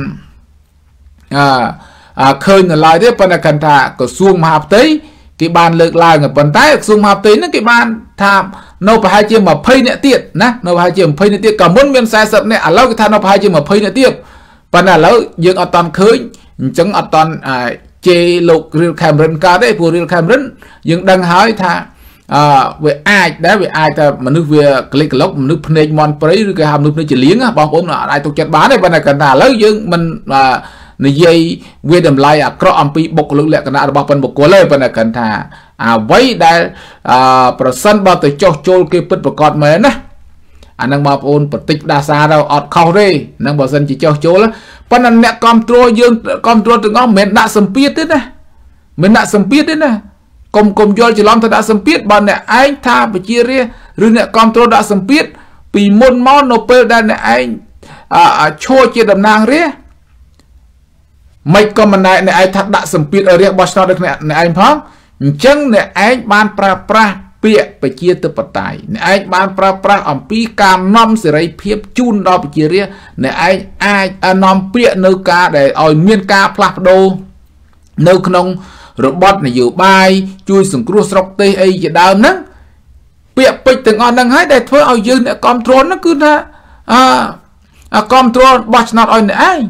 អឺឃើញនៅឡើយទេប៉ុន្តែគាត់ថាក្រសួងមហាផ្ទៃគេបានលើកឡើងប៉ុន្តែក្រសួងមហាផ្ទៃហ្នឹងគេបានថានៅប្រហែលជា20នាក់ទៀតណានៅប្រហែលជា20នាក់ទៀតក៏មុនមាន40នាក់ឥឡូវគេថានៅប្រហែលជា20នាក់ទៀតប៉ុន្តែឥឡូវយើងអត់តាន់ឃើញអញ្ចឹងអត់តាន់ជេរលោក Real Cameron កើតទេព្រោះ Real Cameron យើងដឹងហើយថា អឺវាអាចដែរវាអាចតែមនុស្សវាក្លិកក្លុកមនុស្សភ្នែកមន់ព្រៃឬក៏ហៅមនុស្សភ្នែកចលៀងបងប្អូនអាចទុកចិត្តបានទេប៉ុន្តែគាត់ថាឥឡូវយើងមិននិយាយវាតម្លៃអាក្រក់អំពីបុគ្គលិកលក្ខណៈរបស់ប៉ុនបុគ្គលទេប៉ុន្តែគាត់ថាអ្វីដែលអឺប្រសិនបើទៅចោះចូលគេពិតប្រកបមែនណាអានឹងបងប្អូនបន្តិចផ្ដាសាទៅអត់ខុសទេនឹងបើសិនជាចោះចូលប៉ុន្តែអ្នកគ្រប់គ្រងយើងគ្រប់គ្រងទាំងអស់មិនមែនដាក់សម្ពាធទេណាមិនដាក់សម្ពាធទេណា កុំកុំយល់ច្រឡំទៅដាក់សម្ពាធបើអ្នកឯងថាបជារាឬអ្នកគ្រប់គ្រងដាក់សម្ពាធពីមុនមកនៅពេលដែលអ្នកឯងឈួរជាតំណាងរាមិនក៏មិនណែអ្នកឯងថាដាក់សម្ពាធឲ្យរាបោះឆ្នោតដូចអ្នកឯងផងអញ្ចឹងអ្នកឯងបានប្រើប្រាស់ពាក្យប្រជាធិបតេយ្យអ្នកឯងបានប្រើប្រាស់អំពីការនាំសេរីភាពជូនដល់ប្រជារាស្ត្រអ្នកឯងអាចនាំពាក្យនៅការដែលឲ្យមានការផ្លាស់ប្ដូរនៅក្នុង របបនយោបាយជួយសង្គ្រោះស្រុកទេសអីជាដើមហ្នឹងពាក្យពេចទាំងអស់ហ្នឹងហើយដែលធ្វើឲ្យយើងអ្នកគ្រប់គ្រងហ្នឹងគឺថាអឺគ្រប់គ្រងបោះឆ្នោតឲ្យអ្នកឯង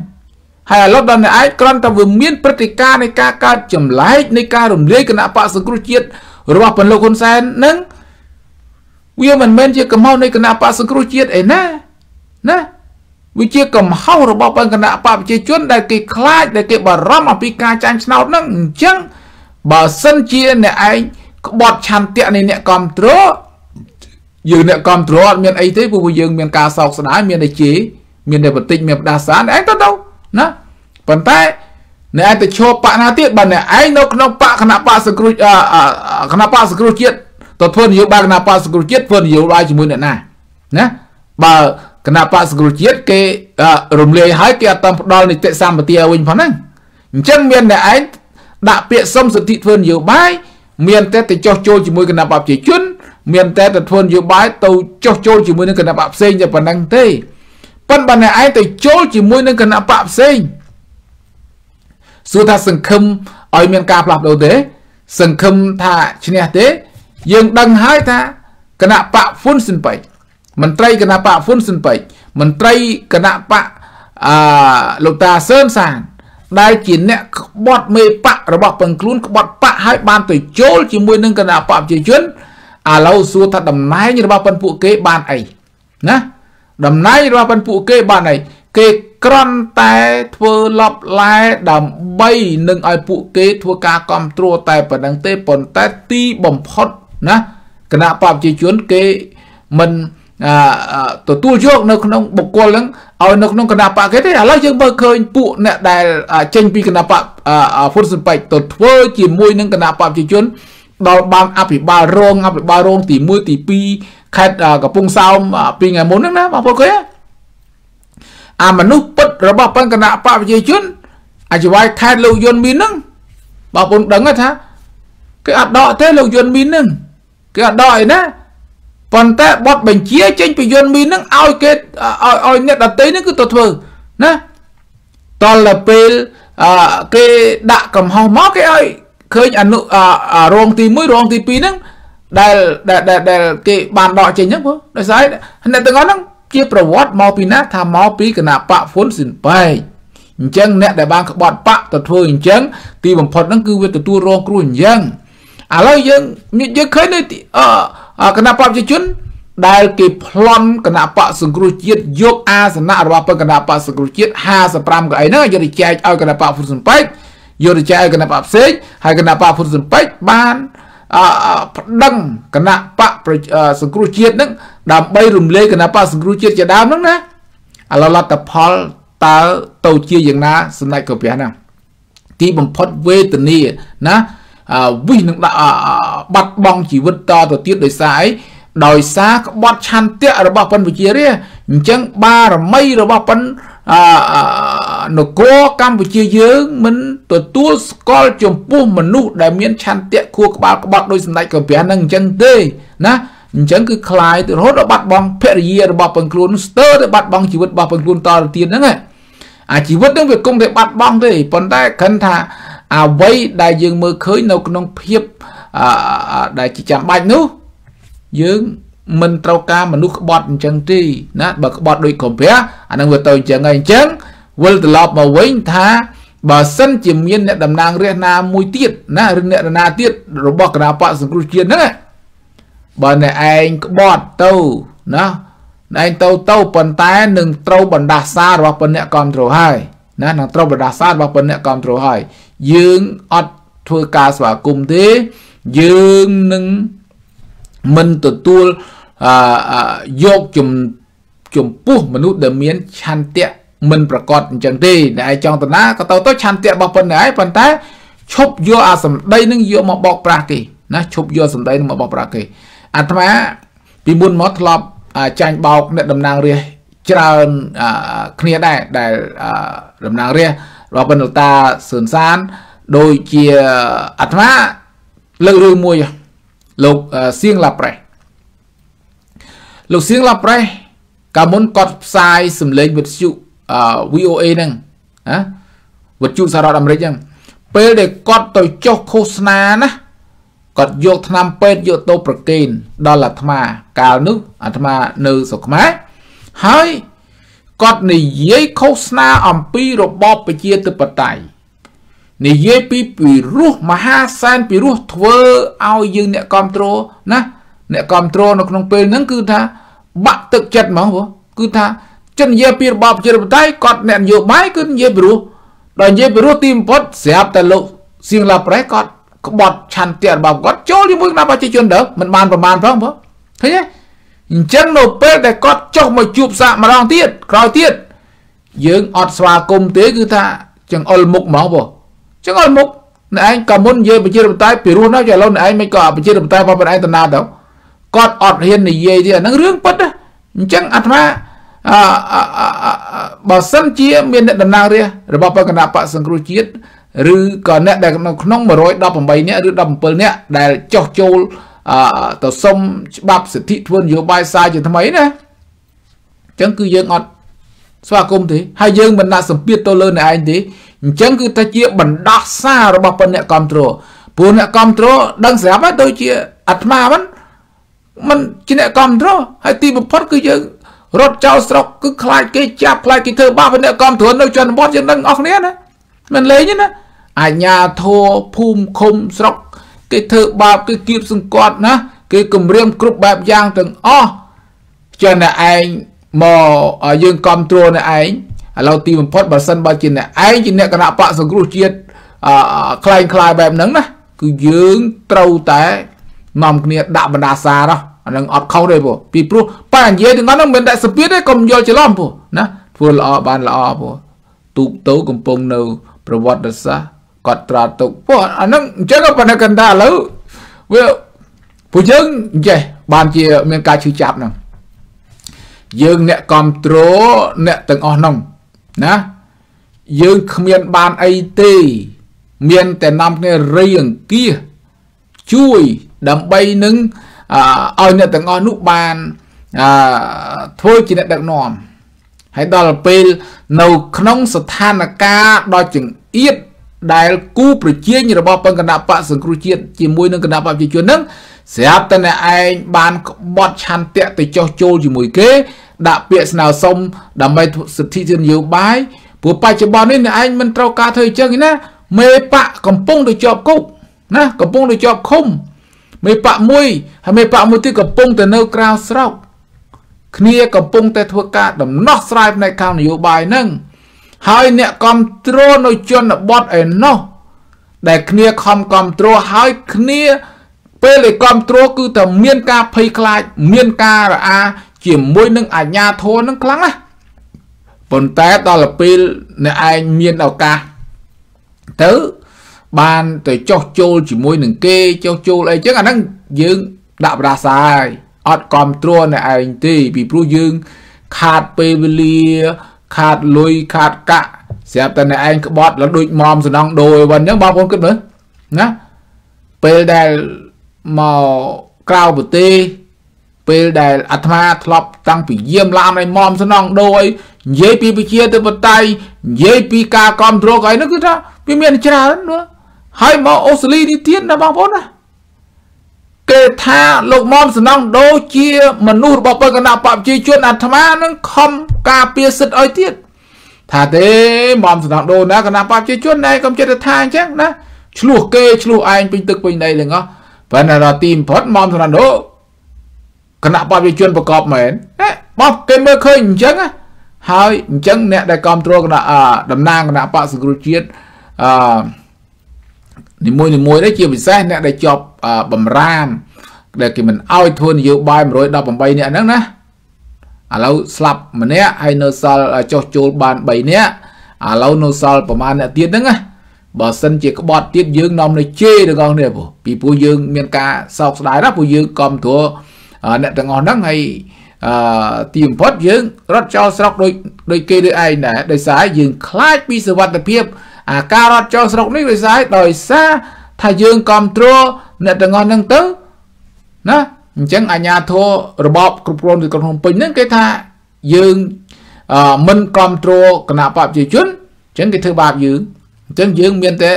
ហើយឥឡូវដល់អ្នកឯងគ្រាន់តែវាមានព្រឹត្តិការណ៍នៃការកើតចម្លែកនៃការរំលាយគណៈបកសង្គ្រោះជាតិរបស់ពលលោកហ៊ុនសែននឹងវាមិនមែនជាកំហុសនៃគណៈបកសង្គ្រោះជាតិអីណាណាវាជាកំហុសរបស់គណៈបកប្រជាជនដែលគេខ្លាចដែលគេបារម្ភអំពីការចាញ់ឆ្នោតហ្នឹងអញ្ចឹង បើសិនជាអ្នកឯងក្បត់ឆន្ទៈនៃអ្នកគ្រប់គ្រងយើងអ្នកគ្រប់គ្រងអត់មានអីទេព្រោះយើងមានការសោកស្ដាយមានតែជេរមានតែបន្តិចមានផ្ដាសាឯងទៅទៅណាប៉ុន្តែអ្នកឯងទៅឈប់បកណាទៀតបើអ្នកឯងនៅក្នុងបកគណៈបកសង្គ្រោះគណៈបកសង្គ្រោះជាតិទៅធ្វើនយោបាយគណៈបកសង្គ្រោះជាតិធ្វើនយោបាយជាមួយអ្នកណាណាបើគណៈបកសង្គ្រោះជាតិគេរំលាយហើយគេអត់តាមផ្ដល់នីតិសម្បទាឲ្យវិញផងហ្នឹងអញ្ចឹងមានអ្នកឯង ដាក់ពាក្យសុំសិទ្ធិធ្វើនយោបាយមានតែទៅចោះចូលជាមួយគណៈបកប្រជាជន មានតែទៅធ្វើនយោបាយទៅចោះចូលជាមួយនឹងគណៈបកផ្សេងតែប៉ុណ្្នឹងទេប៉ុន្តែបើអ្នកឯងទៅចូលជាមួយនឹងគណៈបកផ្សេងសួរថាសង្ឃឹមឲ្យមានការផ្លាស់ប្ដូរទេសង្ឃឹមថាឈ្នះទេ យើងដឹងហើយថាគណៈបកហ្វុនស៊ិនប៉ៃមន្ត្រីគណៈបកហ្វុនស៊ិនប៉ៃមន្ត្រីគណៈបកអឺលោកតាសឿនសាន ដែលជាអ្នកក្បត់មេបករបស់ពងខ្លួនក្បត់បកឲ្យបានទៅចូលជាមួយនឹងគណៈបកប្រជាជនឥឡូវសួរថាតំណែងរបស់ប៉ុនពួកគេបានអីណាតំណែងរបស់ប៉ុនពួកគេបានអីគេក្រន់តែធ្វើលបឡែដើម្បីនឹងឲ្យពួកគេធ្វើការគ្រប់គ្រងតែប៉ុណ្្នឹងទេប៉ុន្តែទីបំផុតណាគណៈបព្វជិជនគេមិន ទទួលយកនៅក្នុងបុគ្គលហ្នឹងឲ្យនៅក្នុងគណៈបកគេទេឥឡូវយើងមើលឃើញពួកអ្នកដែលចេញពីគណៈបកហ្វុនស៊ុនប៉ិចទៅធ្វើជាមួយនឹងគណៈបកប្រជាជនដល់បានអភិបាលរងអភិបាលរងទី1ទី2ខេត្តកំពង់សោមពីថ្ងៃមុនហ្នឹងណាបងប្អូនឃើញអាមនុស្សពិតរបស់បញ្គណៈបកប្រជាជនអាជីវ័យខេត្តលោកយុនមីនហ្នឹងបងប្អូនដឹងថាគេអត់ដកទេលោកយុនមីនហ្នឹងគេអត់ដកអីណា ប៉ុន្តែបត់បញ្ជាចេញពីយុនមីនហ្នឹងឲ្យគេឲ្យឲ្យអ្នកដតីហ្នឹងគឺទៅធ្វើណាតលទៅពេលគេដាក់កំហុសមកគេឲ្យឃើញអនុរងទី1រងទី2ហ្នឹងដែលដែលគេបានដកចេញហ្នឹងបងដោយសារអ្នកទាំងអស់ហ្នឹងជាប្រវត្តិមកពីណាថាមកពីគណៈបកហ្វុនស៊ិនប៉ែកអញ្ចឹងអ្នកដែលបានក្បត់បកទៅធ្វើអញ្ចឹងទីបំផុតហ្នឹងគឺវាទទួលរងគ្រោះអញ្ចឹង ឥឡូវយើងយើងឃើញនៅគណៈបកប្រជាជនដែលគេប្លន់គណៈបកសង្គ្រោះជាតិយកអាសនៈរបស់គណៈបកសង្គ្រោះជាតិ55កៅអីហ្នឹងយកទៅចែកឲ្យគណៈបកហ្វុនស៊ិនប៉ែកយកទៅចែកឲ្យគណៈបកផ្សេងហើយគណៈបកហ្វុនស៊ិនប៉ែកបានអប្តឹងគណៈបកសង្គ្រោះជាតិហ្នឹងដើម្បីរំលាយគណៈបកសង្គ្រោះជាតិជាដើមហ្នឹងណាឥឡូវលទ្ធផលតើទៅជាយ៉ាងណាសម្ដេចក៏ព្រះណាទីបំផុតវេទនាណា វិសនឹងដាក់បាត់បង់ជីវិតតទៅទៀតដោយសារអីដោយសារក្បត់ឆន្ទៈរបស់ប៉ុនវិជារាអញ្ចឹងបារមីរបស់ប៉ុននគរកម្ពុជាយើងមិនទទួលស្គាល់ចំពោះមនុស្សដែលមានឆន្ទៈខួរក្បាលក្បត់ដោយសម្ដេចកព្រះនឹងអញ្ចឹងទេណាអញ្ចឹងគឺคลายទៅរហូតដល់បាត់បង់ភរិយារបស់ពងខ្លួនស្ទើរតែបាត់បង់ជីវិតរបស់ពងខ្លួនតទៅទៀតហ្នឹងអាជីវិតហ្នឹងវាគង់តែបាត់បង់ទេប៉ុន្តែគ្រាន់ថា អ្វីដែលយើងមើលឃើញនៅក្នុងភាពដែលជាចាំបាច់នោះយើងមិនត្រូវការមនុស្សក្បត់អញ្ចឹងទេណាបើក្បត់ដូចក្រុមព្រះអានឹងវាទៅអញ្ចឹងហើយអញ្ចឹងវិលត្រឡប់មកវិញថាបើសិនជាមានអ្នកតំណាងរាស្ត្រណាមួយទៀតណាឬអ្នកណាទៀតរបស់គណៈបកសង្គ្រោះជាតិហ្នឹងបើអ្នកឯងក្បត់ទៅណាឯងទៅទៅប៉ុន្តែនឹងត្រូវបណ្ដាសារបស់ប៉ុនអ្នកគ្រប់គ្រងហើយ ណានឹងត្រូវបណ្ដាសារបស់ប៉ុនអ្នកគ្រប់គ្រងហើយយើងអត់ធ្វើការស្វាគមន៍ទេយើងនឹងមិនទទួលអឺយកជំចំពោះមនុស្សដែលមានឆន្ទៈមិនប្រកបអញ្ចឹងទេតែឯងចង់តាណាក៏ទៅទៅឆន្ទៈរបស់ប៉ុណ្ណេះហើយប៉ុន្តែឈប់យកអាសម្ដីនឹងយកមកបោកប្រាស់គេណាឈប់យកសម្ដីនឹងមកបោកប្រាស់គេអាត្មាពីមុនមកធ្លាប់ចាញ់បោកអ្នកតំណាងរាស្ត្រ ច្រើនគ្នាដែរដែលតំណាងរាស្ត្ររបស់បណ្ឌតាសឿនសានដូចជាអាត្មាលើករឿងមួយលោកសៀងឡាប្រេសលោកសៀងឡាប្រេសកាលមុនកត់ផ្សាយសម្លេងវិទ្យុ VOA ហ្នឹងណាវិទ្យុសហរដ្ឋអាមេរិកហ្នឹងពេលដែលគាត់ទៅចុះឃោសនាណាគាត់យកថ្នាំពេទ្យយកទៅប្រគេនដល់អាត្មា កាលនោះអាត្មានៅស្រុកខ្មែរ ហើយគាត់និយាយឃោសនាអំពីរបបប្រជាធិបតេយ្យនិយាយពីពិរោះមហាសែនពិរោះធ្វើឲ្យយើងអ្នកគ្រប់គ្រងណាអ្នកគ្រប់គ្រងនៅក្នុងពេលហ្នឹងគឺថាបាក់ទឹកចិត្តហ្មងគឺថាចិននិយាយពីរបបប្រជាធិបតេយ្យគាត់អ្នកនយោបាយគឺនិយាយពិរោះដល់និយាយពិរោះទីបំផុតស្រាប់តែលោកសៀងឡាប្រេគាត់ក្បត់ឆន្ទៈរបស់គាត់ចូលជាមួយគណៈប្រជាជនដើមមិនបានប្រមាណផងបងឃើញទេ អញ្ចឹងនៅពេលដែលគាត់ចុះមកជួបសាកម្ដងទៀតក្រោយទៀតយើងអត់ស្វាគមន៍ទេគឺថាចង្អុលមុខហ្មងបងចង្អុលមុខអ្នកឯងក៏មុននិយាយប្រជាធិបតេយ្យពីរស់ណាឥឡូវអ្នកឯងមិនក៏ប្រជាធិបតេយ្យរបស់ខ្លួនឯងទៅណាទៅគាត់អត់ហ៊ាននិយាយទេអាហ្នឹងរឿងពិតណាអញ្ចឹងអាត្មាអឺបើសិនជាមានអ្នកតំណាងរាស្ត្ររបស់បកគណៈបកសង្គ្រោះជាតិឬក៏អ្នកដែលនៅក្នុង118នាក់ឬ17នាក់ដែលចោះចូលអឺ ទៅសុំច្បាប់សិទ្ធិធ្វើនយោបាយសារជាថ្មីណាអញ្ចឹងគឺយើងអត់ស្វាគមន៍ទេហើយយើងមិនដាក់សម្ពាធទៅលើអ្នកឯងទេអញ្ចឹងគឺថាជាបណ្ដោះសាររបស់ប៉ុនអ្នកគ្រប់គ្រងព្រោះអ្នកគ្រប់គ្រងដឹងស្រាប់ហើយដូចជាអាត្មាមិនមិនជាអ្នកគ្រប់គ្រងហើយទីបំផុតគឺយើងរត់ចោលស្រុកគឺខ្លាចគេចាប់ខ្លាចគេធ្វើបាបអ្នកគ្រប់គ្រងនៅជនបទយើងដឹងអស់គ្នាណាមិនលេងទេណាអាញាធัวភូមិឃុំស្រុក គេធ្វើបាបគេគៀបសង្កត់ណាគេគម្រាមគ្រប់បែបយ៉ាងទាំងអស់ចឹងតែឯងមកយើងគ្រប់គ្រងតែឯងឥឡូវទីបំផុតបើសិនបើជាអ្នកឯងជាអ្នកគណៈបកសង្គ្រោះជាតិអខ្លែងខ្លាយបែបហ្នឹងណាគឺយើងត្រូវតែនាំគ្នាដាក់បណ្ដាសារអានឹងអត់ខុសទេពូពីព្រោះប៉ានិយាយទាំងអស់ហ្នឹងមិនតែសុភីទេកុំយល់ច្រឡំពូណាធ្វើល្អបានល្អពូទូកតោកំពុងនៅ ប្រវត្តិសាស្ត្រ គាត់ត្រាទុកពូអាហ្នឹងអញ្ចឹងក៏ប៉ុន្តែកណ្ដាឥឡូវវាពួកយើងចេះបានជាមានការឈឺចាប់ហ្នឹងយើងអ្នកគ្រប់គ្រងអ្នកទាំងអស់ហ្នឹងណាយើងគ្មានបានអីទេ មានតែនាំគ្នារីអង្គាសជួយដើម្បីនឹងឲ្យអ្នកទាំងអស់នោះបានធ្វើជាអ្នកដឹកនាំហើយដល់ពេលនៅក្នុងស្ថានភាពដ៏ចង្អៀត ដែលគូប្រជែងរបស់បង្កណបកសង្គ្រោះជាតិជាមួយនឹងគណៈបព្វជិជននឹងស្រាប់តែអ្នកឯងបានក្បត់ឆន្ទៈទៅចោះចូលជាមួយគេ ដាក់ពាក្យស្នើសុំដើម្បីសិទ្ធិនយោបាយព្រោះបច្ចុប្បន្ននេះអ្នកឯងមិនត្រូវការធ្វើអញ្ចឹងណាមេបកកំពុងទៅជាប់គុកណាកំពុងទៅជាប់ឃុំមេបកមួយហើយមេបកមួយទៀតកំពុងទៅនៅក្រៅស្រុកគ្នាកំពុងតែធ្វើការដំណោះស្រាយផ្នែកខាងនយោបាយហ្នឹង ហើយអ្នកគ្រប់គ្រងនៅជនបទឯណោះដែលគ្នាខំគ្រប់គ្រងហើយគ្នាពេលដែលគ្រប់គ្រងគឺតែមានការភ័យខ្លាចមានការរអាជាមួយនឹងអាញាធរនឹងខ្លាំងណាស់ប៉ុន្តែដល់ពេលអ្នកឯងមានឱកាសទៅបានទៅចោះចូលជាមួយនឹងគេចោះចូលអីចឹងអាហ្នឹងយើងដាក់ប្រាសាយអត់គ្រប់គ្រងអ្នកឯងទេពីព្រោះយើងខាតពេលវេលា ខាតលុយខាតកាក់ស្រាប់តែអ្នកឯងក្បត់ឡើងដូចមមសំណងដូរអីវ៉ាន់អញ្ចឹងបងប្អូនគិតមើលណាពេលដែលមកក្រៅប្រទេសពេលដែលអាត្មាធ្លាប់តាំងពីយាមឡានឲ្យមមសំណងដូរអីនិយាយពីពជាទៅបតៃនិយាយពីការគ្រប់គ្រងអីនោះគឺថាវាមានច្រើនហើយមកអូស្ត្រាលីនេះទៀតណាបងប្អូនណា គេថាលោកមុំសំណងដូជាមនុស្សរបស់បកគណៈបព្វជិជនអាត្មានឹងខំការពារសិទ្ធឲ្យទៀតថាទេមុំសំណងដូណាគណៈបព្វជិជនណែកុំចិត្តថាអញ្ចឹងណាឆ្លោះគេឆ្លោះឯងពេញទឹកពេញដីទាំងអស់ប៉ុន្តែដល់ទីបំផុតមុំសំណងដូគណៈបព្វជិជនប្រកបមែនបបគេមើលឃើញអញ្ចឹងហើយអញ្ចឹងអ្នកដែលគ្រប់គ្រងគណៈតំណាងគណៈបកសង្គ្រោះជាតិអឺ នីមួយនីមួយនេះជាពិសេសអ្នកដែលជាប់បំរាម ដែលគេមិនអោយធ្វើនយោបាយ118នាក់ហ្នឹងណាឥឡូវស្លាប់ម្នាក់ហើយនៅសល់ចុះចូលបាន3នាក់ឥឡូវនៅសល់ប្រហែលអ្នកទៀតហ្នឹងណាបើសិនជាក្បត់ទៀតយើងនាំនៅជេរទាំងអស់គ្នាព្រោះពីព្រោះយើងមានការសោកស្ដាយណាព្រោះយើងគ្រប់គ្រងអ្នកទាំងអស់ហ្នឹងហើយអឺទីបំផុតយើងរត់ចោលស្រុកដូចដូចគេដូចឯងដែរដោយសារយើងខ្លាចពីសវត្ថភាព អាការរត់ចោលស្រុកនេះដោយសារដោយសារថាយើងគ្រប់គ្រងអ្នកទាំងអស់ហ្នឹងទៅណាអញ្ចឹងអាញាធររបបគ្រប់គ្រងទីក្រុងភ្នំពេញហ្នឹងគេថាយើងមិនគ្រប់គ្រងគណៈបព្វជិជនអញ្ចឹងគេធ្វើបាបយើងអញ្ចឹងយើងមានតែ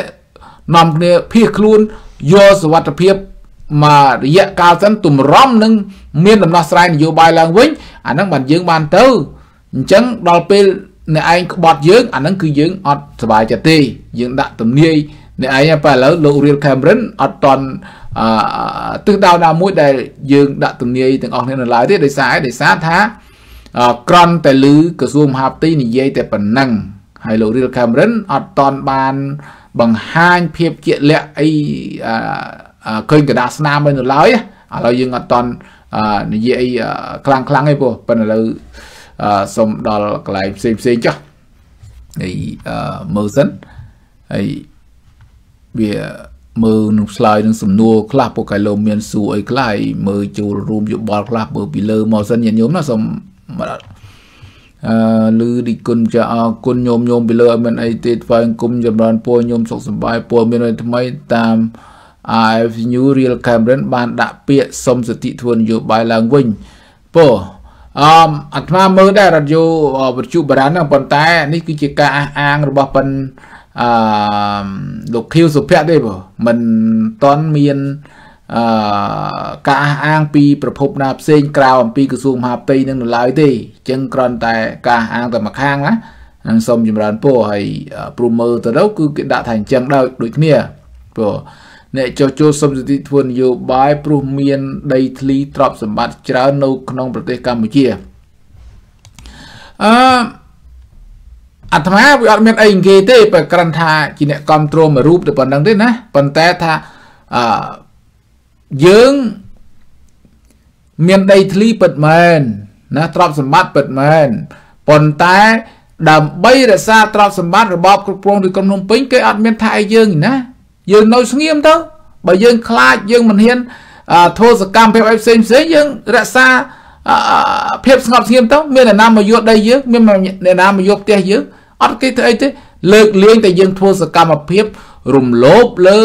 នាំគ្នាភៀសខ្លួនយកសវត្ថភាពមករយៈកាលសិនទំរំនឹងមានដំណោះស្រាយនយោបាយឡើងវិញអាហ្នឹងបានយើងបានទៅអញ្ចឹងដល់ពេល អ្នកឯងក្បត់យើងអាហ្នឹងគឺយើងអត់សុបាយចិត្តទេយើងដាក់ទំនាយអ្នកឯងបើឥឡូវលោករៀលខេមរិនអត់តន់អឺទិសដៅណាមួយដែលយើងដាក់ទំនាយទាំងអស់គ្នានៅឡើយទេដោយសារដោយសារថាក្រន់តែលឺក្រសួងមហាផ្ទៃនិយាយតែប៉ុណ្ណឹងហើយលោករៀលខេមរិនអត់តន់បានបង្ហាញភាពជាលក្ខអីឃើញកដាស្នាមនៅឡើយឥឡូវយើងអត់តន់និយាយអីខ្លាំងខ្លាំងឯងពោះប៉ុន្តែឥឡូវ សុំដល់កន្លែងផ្សេងផ្សេងចុះហើយមើលសិនហើយវាមើលនឹងឆ្លើយនឹងសំណួរខ្លះពួកកៃលោមានសួរអីខ្លះមើលចូលរួមយោបល់ខ្លះបើពីលើមកសិនញាតិញោមណាសូមអឺលឺឌីគុណចាអរគុណញោមញោមពីលើអត់មានអីទេថ្វាយគុំចម្រើនពរញោមសុខសប្បាយពរមានអីថ្មីតាម IF New Real Cameron បានដាក់ពាក្យសុំសិទ្ធិធ្វើនយោបាយឡើងវិញពរ អមអាត្មាមើលដែររ៉ាឌីយ៉ូវិទ្យុបារាំងហ្នឹងប៉ុន្តែនេះគឺជាការអះអាងរបស់ប៉ិនអឺលោកខៀវសុភ័ក្រទេបងមិនតន់មានអឺការអះអាងពីប្រភពណាផ្សេងក្រៅអំពីក្រសួងមហាផ្ទៃនឹងនៅឡើយទេអញ្ចឹងគ្រាន់តែការអះអាងតែមួយខាងណានឹងសូមចម្រើនពរហើយព្រមមើលទៅទៅគឺគេដាក់ថាអញ្ចឹងដែរដូចគ្នាព្រោះ អ្នកចុះចូលសុំសិទ្ធិធ្វើនយោបាយព្រោះមានដីធ្លីទ្រព្យសម្បត្តិច្រើននៅក្នុងប្រទេសកម្ពុជាអឺអាត្មាវាអត់មានអីគេទេបើគ្រាន់ថាជាអ្នកគ្រប់គ្រងមួយរូបទៅប៉ុណ្្នឹងទេណាប៉ុន្តែថាអឺយើងមានដីធ្លីពិតមែនណាទ្រព្យសម្បត្តិពិតមែនប៉ុន្តែដើម្បីរក្សាទ្រព្យសម្បត្តិរបបគ្រប់គ្រងទីក្រុងភ្នំពេញគេអត់មានថាឲ្យយើងណា យើងនៅស្ងៀមទៅបើយើងខ្លាចយើងមិនហ៊ានធ្វើសកម្មភាពអីផ្សេងផ្សេងយើងរក្សាភាពស្ងប់ស្ងៀមទៅមានអ្នកណាមកយកដីយើងមានអ្នកណាមកយកផ្ទះយើងអត់គេធ្វើអីទេលើកលែងតែយើងធ្វើសកម្មភាព រំលោភលើ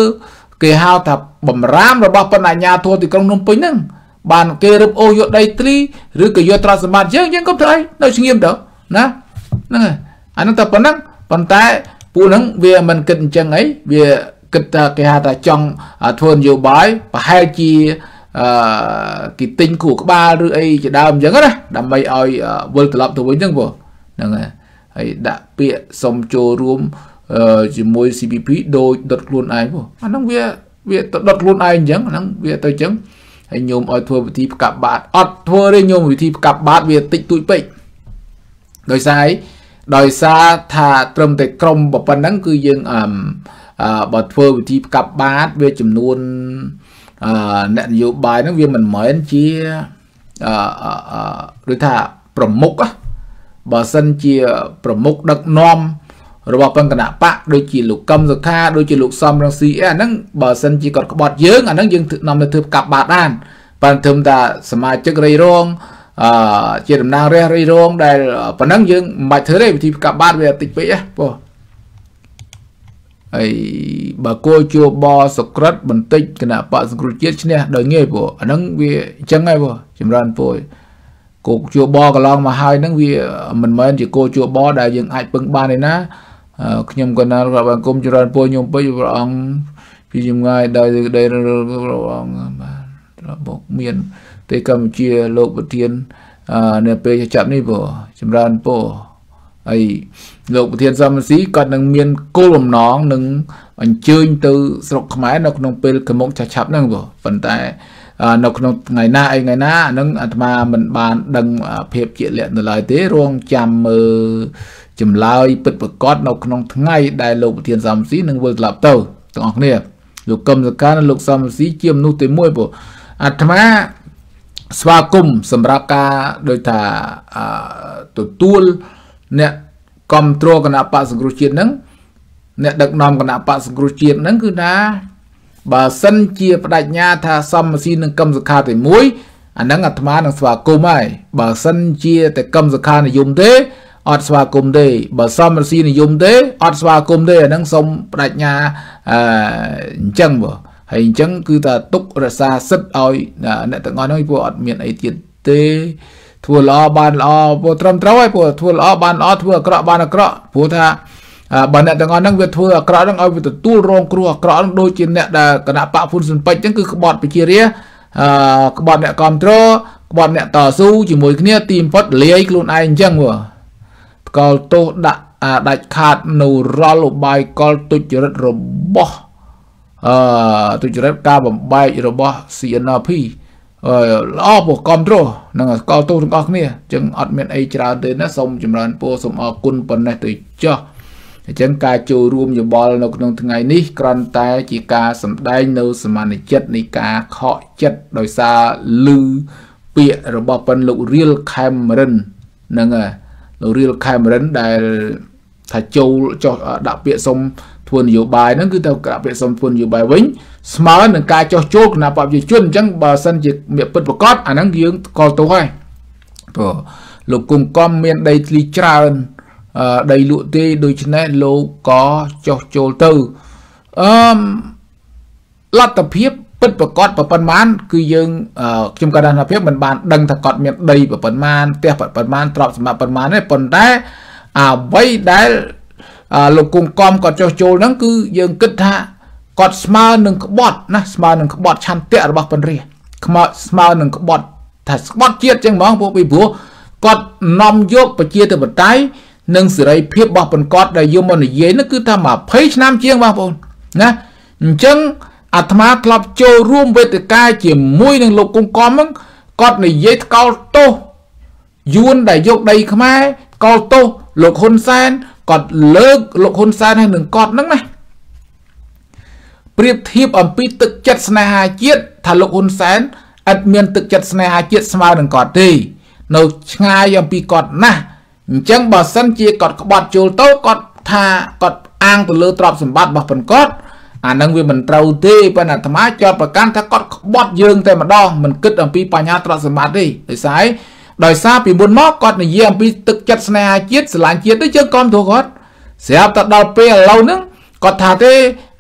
គេហៅថាបំរាមរបស់បណ្ដាធัวទីក្រុងភ្នំពេញហ្នឹងបានគេរឹបអូសយកដីធ្លីឬក៏យកទ្រព្យសម្បត្តិយើងយើងក៏ធ្វើអីនៅស្ងៀមទៅណាហ្នឹងហើយអាហ្នឹងតែប៉ុណ្ណឹងប៉ុន្តែពួកហ្នឹងវាមិនគិតអញ្ចឹងអីវា គិតថាគេហៅថាចង់ធ្វើនយោបាយប្រហែលជាអឺគេទិញគូក្បាលឬអីជាដើមអញ្ចឹងណាដើម្បីឲ្យវិលត្រឡប់ទៅវិញហ្នឹងបងហ្នឹងហើយហើយដាក់ពាក្យសុំចូលរួមជាមួយ CPP ដោយដុតខ្លួនឯងបងអាហ្នឹងវាវាទៅដុតខ្លួនឯងអញ្ចឹងហ្នឹងវាទៅអញ្ចឹងហើយញោមឲ្យធ្វើវិធីផ្កាប់បាតអត់ធ្វើទេញោមវិធីផ្កាប់បាតវាតិចតួចពេកដោយសារដោយសារថាត្រឹមតែក្រុមប៉ុណ្ណឹងគឺយើងអឺ បើធ្វើវិធីផ្កាប់បាតវាចំនួនអឺអ្នកនយោបាយហ្នឹងវាមិនមែនជាអឺដូចថាប្រមុខបើសិនជាប្រមុខដឹកនាំរបស់បង្គណៈបកដូចជាលោកកឹមសុខាដូចជាលោកសំរងស៊ីអាហ្នឹងបើសិនជាគាត់ក្បត់យើងអាហ្នឹងយើងនាំទៅធ្វើកាប់បាតបានបើធំថាសមាជិករៃរងអឺជាតំណាងរះរៃរងដែលប៉ុណ្ណឹងយើងមិនបាច់ធ្វើទេវិធីកាប់បាតវាតិចពេកណាពោះ ហើយបើគោជួបសក្រិតបន្តិចគណៈបកសង្គ្រោះជាតិឈ្នះដោយងាយពោះអាហ្នឹងវាអញ្ចឹងហើយពោះចម្រើនពោះគោជួបកន្លងមកហើយហ្នឹងវាមិនមែនជាគោជួបដែលយើងអាចពឹងបានទេណាខ្ញុំកណាលក្រាបអង្គមច្រើនពោញោមពេជ្រព្រះអង្គពីចម្ងាយដោយដោយព្រះអង្គបាទរបស់មានទេកម្ពុជាលោកប្រធាននៅពេលចាប់នេះពោចម្រើនពោ ហើយលោកប្រធានសមស៊ីគាត់នឹងមានគោលបំណងនឹងអញ្ជើញទៅស្រុកខ្មែរនៅក្នុងពេលកមុកឆាឆាប់ហ្នឹងពោប៉ុន្តែនៅក្នុងថ្ងៃណាអីថ្ងៃណាហ្នឹងអាត្មាមិនបានដឹងភាពជាក់លាក់នៅឡើយទេរងចាំមើលចម្លើយពិតប្រកបនៅក្នុងថ្ងៃដែលលោកប្រធានសំស៊ីនឹងវិលត្រឡប់ទៅទាំងអស់គ្នាលោកកឹមសកានិងលោកសំស៊ីជាមនុស្សទីមួយព្រោះអាត្មាស្វាគមន៍សម្រាប់ការដូចថាទទួលអ្នកគ្រប់គ្រងគណៈបកសង្គ្រោះជាតិហ្នឹងអ្នកដឹកនាំគណៈបកសង្គ្រោះជាតិហ្នឹងគឺថាបើសិនជាបដិញ្ញាថាសំស៊ីនឹងកម្មសខាទី1អាហ្នឹងអាត្មានឹងស្វាគមន៍ហើយបើសិនជាតែកម្មសខានិយមទេអត់ស្វាគមន៍ទេបើសមរស៊ីនិយមទេអត់ស្វាគមន៍ទេអាហ្នឹងសូមបដិញ្ញាអអញ្ចឹងបើហើយអញ្ចឹងគឺថាទុករក្សាសិទ្ធឲ្យអ្នកទាំងអស់ហ្នឹងពួកអត់មានអីទៀតទេ ធ្វើល្អបានល្អពួកត្រឹមត្រូវហើយពួកធ្វើល្អបានល្អធ្វើអាក្រក់បានអាក្រក់ព្រោះថាបើអ្នកទាំងអស់ហ្នឹងវាធ្វើអាក្រក់ហ្នឹងឲ្យវាទទួលរងគ្រោះអាក្រក់ហ្នឹងដូចជាអ្នកដែលគណៈបកហ៊ុនស៊ុនពេជ្រអញ្ចឹងគឺក្បត់ប្រជារាអឺក្បត់អ្នកគ្រប់គ្រងក្បត់អ្នកតស៊ូជាមួយគ្នាទីបំផុតលាយខ្លួនឯងអញ្ចឹងហ៎កលទោសដាក់ដាច់ខាតនៅរលឧបាយកលទុច្ចរិតរបស់អឺទុច្ចរិតការបំបែករបស់ CNRP អឺ ល្អពោះគ្រប់ត្រូលនឹងកលទោសទាំងអស់គ្នាអញ្ចឹងអត់មានអីច្រើនទេណាសូមចម្រើនពរសូមអរគុណប៉ុណ្ណេះទៅចុះអញ្ចឹងការចូលរួមយោបល់នៅក្នុងថ្ងៃនេះគ្រាន់តែជាការសម្ដែងនៅសមានចិត្តនៃការខកចិត្តដោយសារលឺពាក្យរបស់ប៉ុនលោក Real Cameron ហ្នឹងហើយលោក Real Cameron ដែលថាចូលចុះដាក់ពាក្យសុំ ធ្វើនយោបាយហ្នឹងគឺទៅដាក់ពាក្យសុំធ្វើនយោបាយវិញស្មើនឹងការចោះចូលគណៈបព្វជិជនអញ្ចឹងបើសិនជាមានពិតប្រកបអាហ្នឹងយើងកលទោសហើយព្រោះលោកគង្គកំមានដីធ្លីច្រើនដីលក់ទេដូច្នេះលោកក៏ចោះចូលទៅអឺលទ្ធភាពពិតប្រកបប៉ុន្មានគឺយើងខ្ញុំក៏ដឹងថាភាពមិនបានដឹងថាគាត់មានដីប៉ុន្មានផ្ទះប៉ុន្មានទ្រព្យសម្បត្តិប៉ុន្មានទេប៉ុន្តែអ្វីដែល លោកគង្គកំគាត់ចោះចូលហ្នឹងគឺយើងគិតថាគាត់ស្មើនឹងក្បត់ណាស្មើនឹងក្បត់ឆន្ទៈរបស់ប៉ុនរាខ្មោចស្មើនឹងក្បត់ថាក្បត់ជាតិចឹងហ្មងពួកពីព្រោះគាត់នាំយកប្រជាធិបតេយ្យនិងសេរីភាពរបស់ប៉ុនគាត់ដែលយកមកនិយាយនោះគឺថា20ឆ្នាំជាងបងប្អូនណាអញ្ចឹងអាត្មាធ្លាប់ចូលរួមវេទិកាជាមួយនឹងលោកគង្គកំហ្នឹងគាត់និយាយថ្កោលទោសយួនដែលយកដីខ្មែរកោលទោសលោកហ៊ុនសែន គាត់លើកលោកហ៊ុនសែនហើយនឹងគាត់ហ្នឹងណាប្រៀបធៀបអំពីទឹកចិត្តស្នេហាជាតិថាលោកហ៊ុនសែនឥតមានទឹកចិត្តស្នេហាជាតិស្មើនឹងគាត់ទេនៅឆ្ងាយអំពីគាត់ណាស់អញ្ចឹងបើសិនជាគាត់ក្បត់ចូលទៅគាត់ថាគាត់អាងទៅលើទ្រព្យសម្បត្តិរបស់ប៉ុនគាត់អានឹងវាមិនត្រូវទេប៉ុន្តែអាត្មាជាប់ប្រកាន់ថាគាត់ក្បត់យើងតែម្ដងមិនគិតអំពីបញ្ហាទ្រព្យសម្បត្តិទេដោយសារ ដោយសារពីមុនមកគាត់និយាយអំពីទឹកចិត្តស្នេហាជាតិស្រឡាញ់ជាតិនេះយើងគ្រប់គ្រងគាត់ស្រាប់តែដល់ពេលឥឡូវហ្នឹងគាត់ថាទេ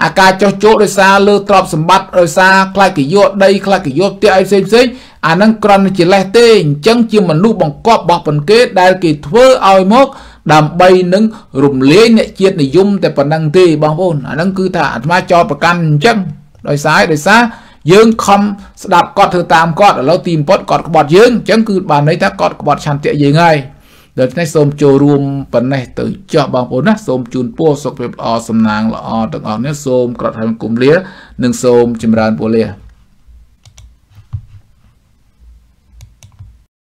អាការចោះចូលដោយសារលើទ្រព្យសម្បត្តិដោយសារខ្លាចកយកដីខ្លាចកយកផ្ទះអីផ្សេងផ្សេងអាហ្នឹងគ្រាន់តែជាលេសទេអញ្ចឹងជាមនុស្សបង្កប់របស់ប៉ុនគេដែលគេធ្វើឲ្យមក ដើម្បីនឹងរំលាយអ្នកជាតិនិយមតែប៉ុណ្្នឹងទេបងប្អូនអាហ្នឹងគឺថាអាត្មាចោតប្រកាន់អញ្ចឹងដោយសារដោយសារ យើងខំស្ដាប់គាត់ធ្វើតាមគាត់ឥឡូវទីបំផុតគាត់ក្បត់យើងអញ្ចឹងគឺបានន័យថាគាត់ក្បត់ឆន្ទៈយើងហើយដូច្នេះសូមចូលរួមប៉ុណ្ណេះទៅចោះបងប្អូនណាសូមជូនពរសុខភាពល្អសំណាងល្អទាំងអស់នេះសូមក្រត់ហើយគុំលា និងសូមចម្រើនពលា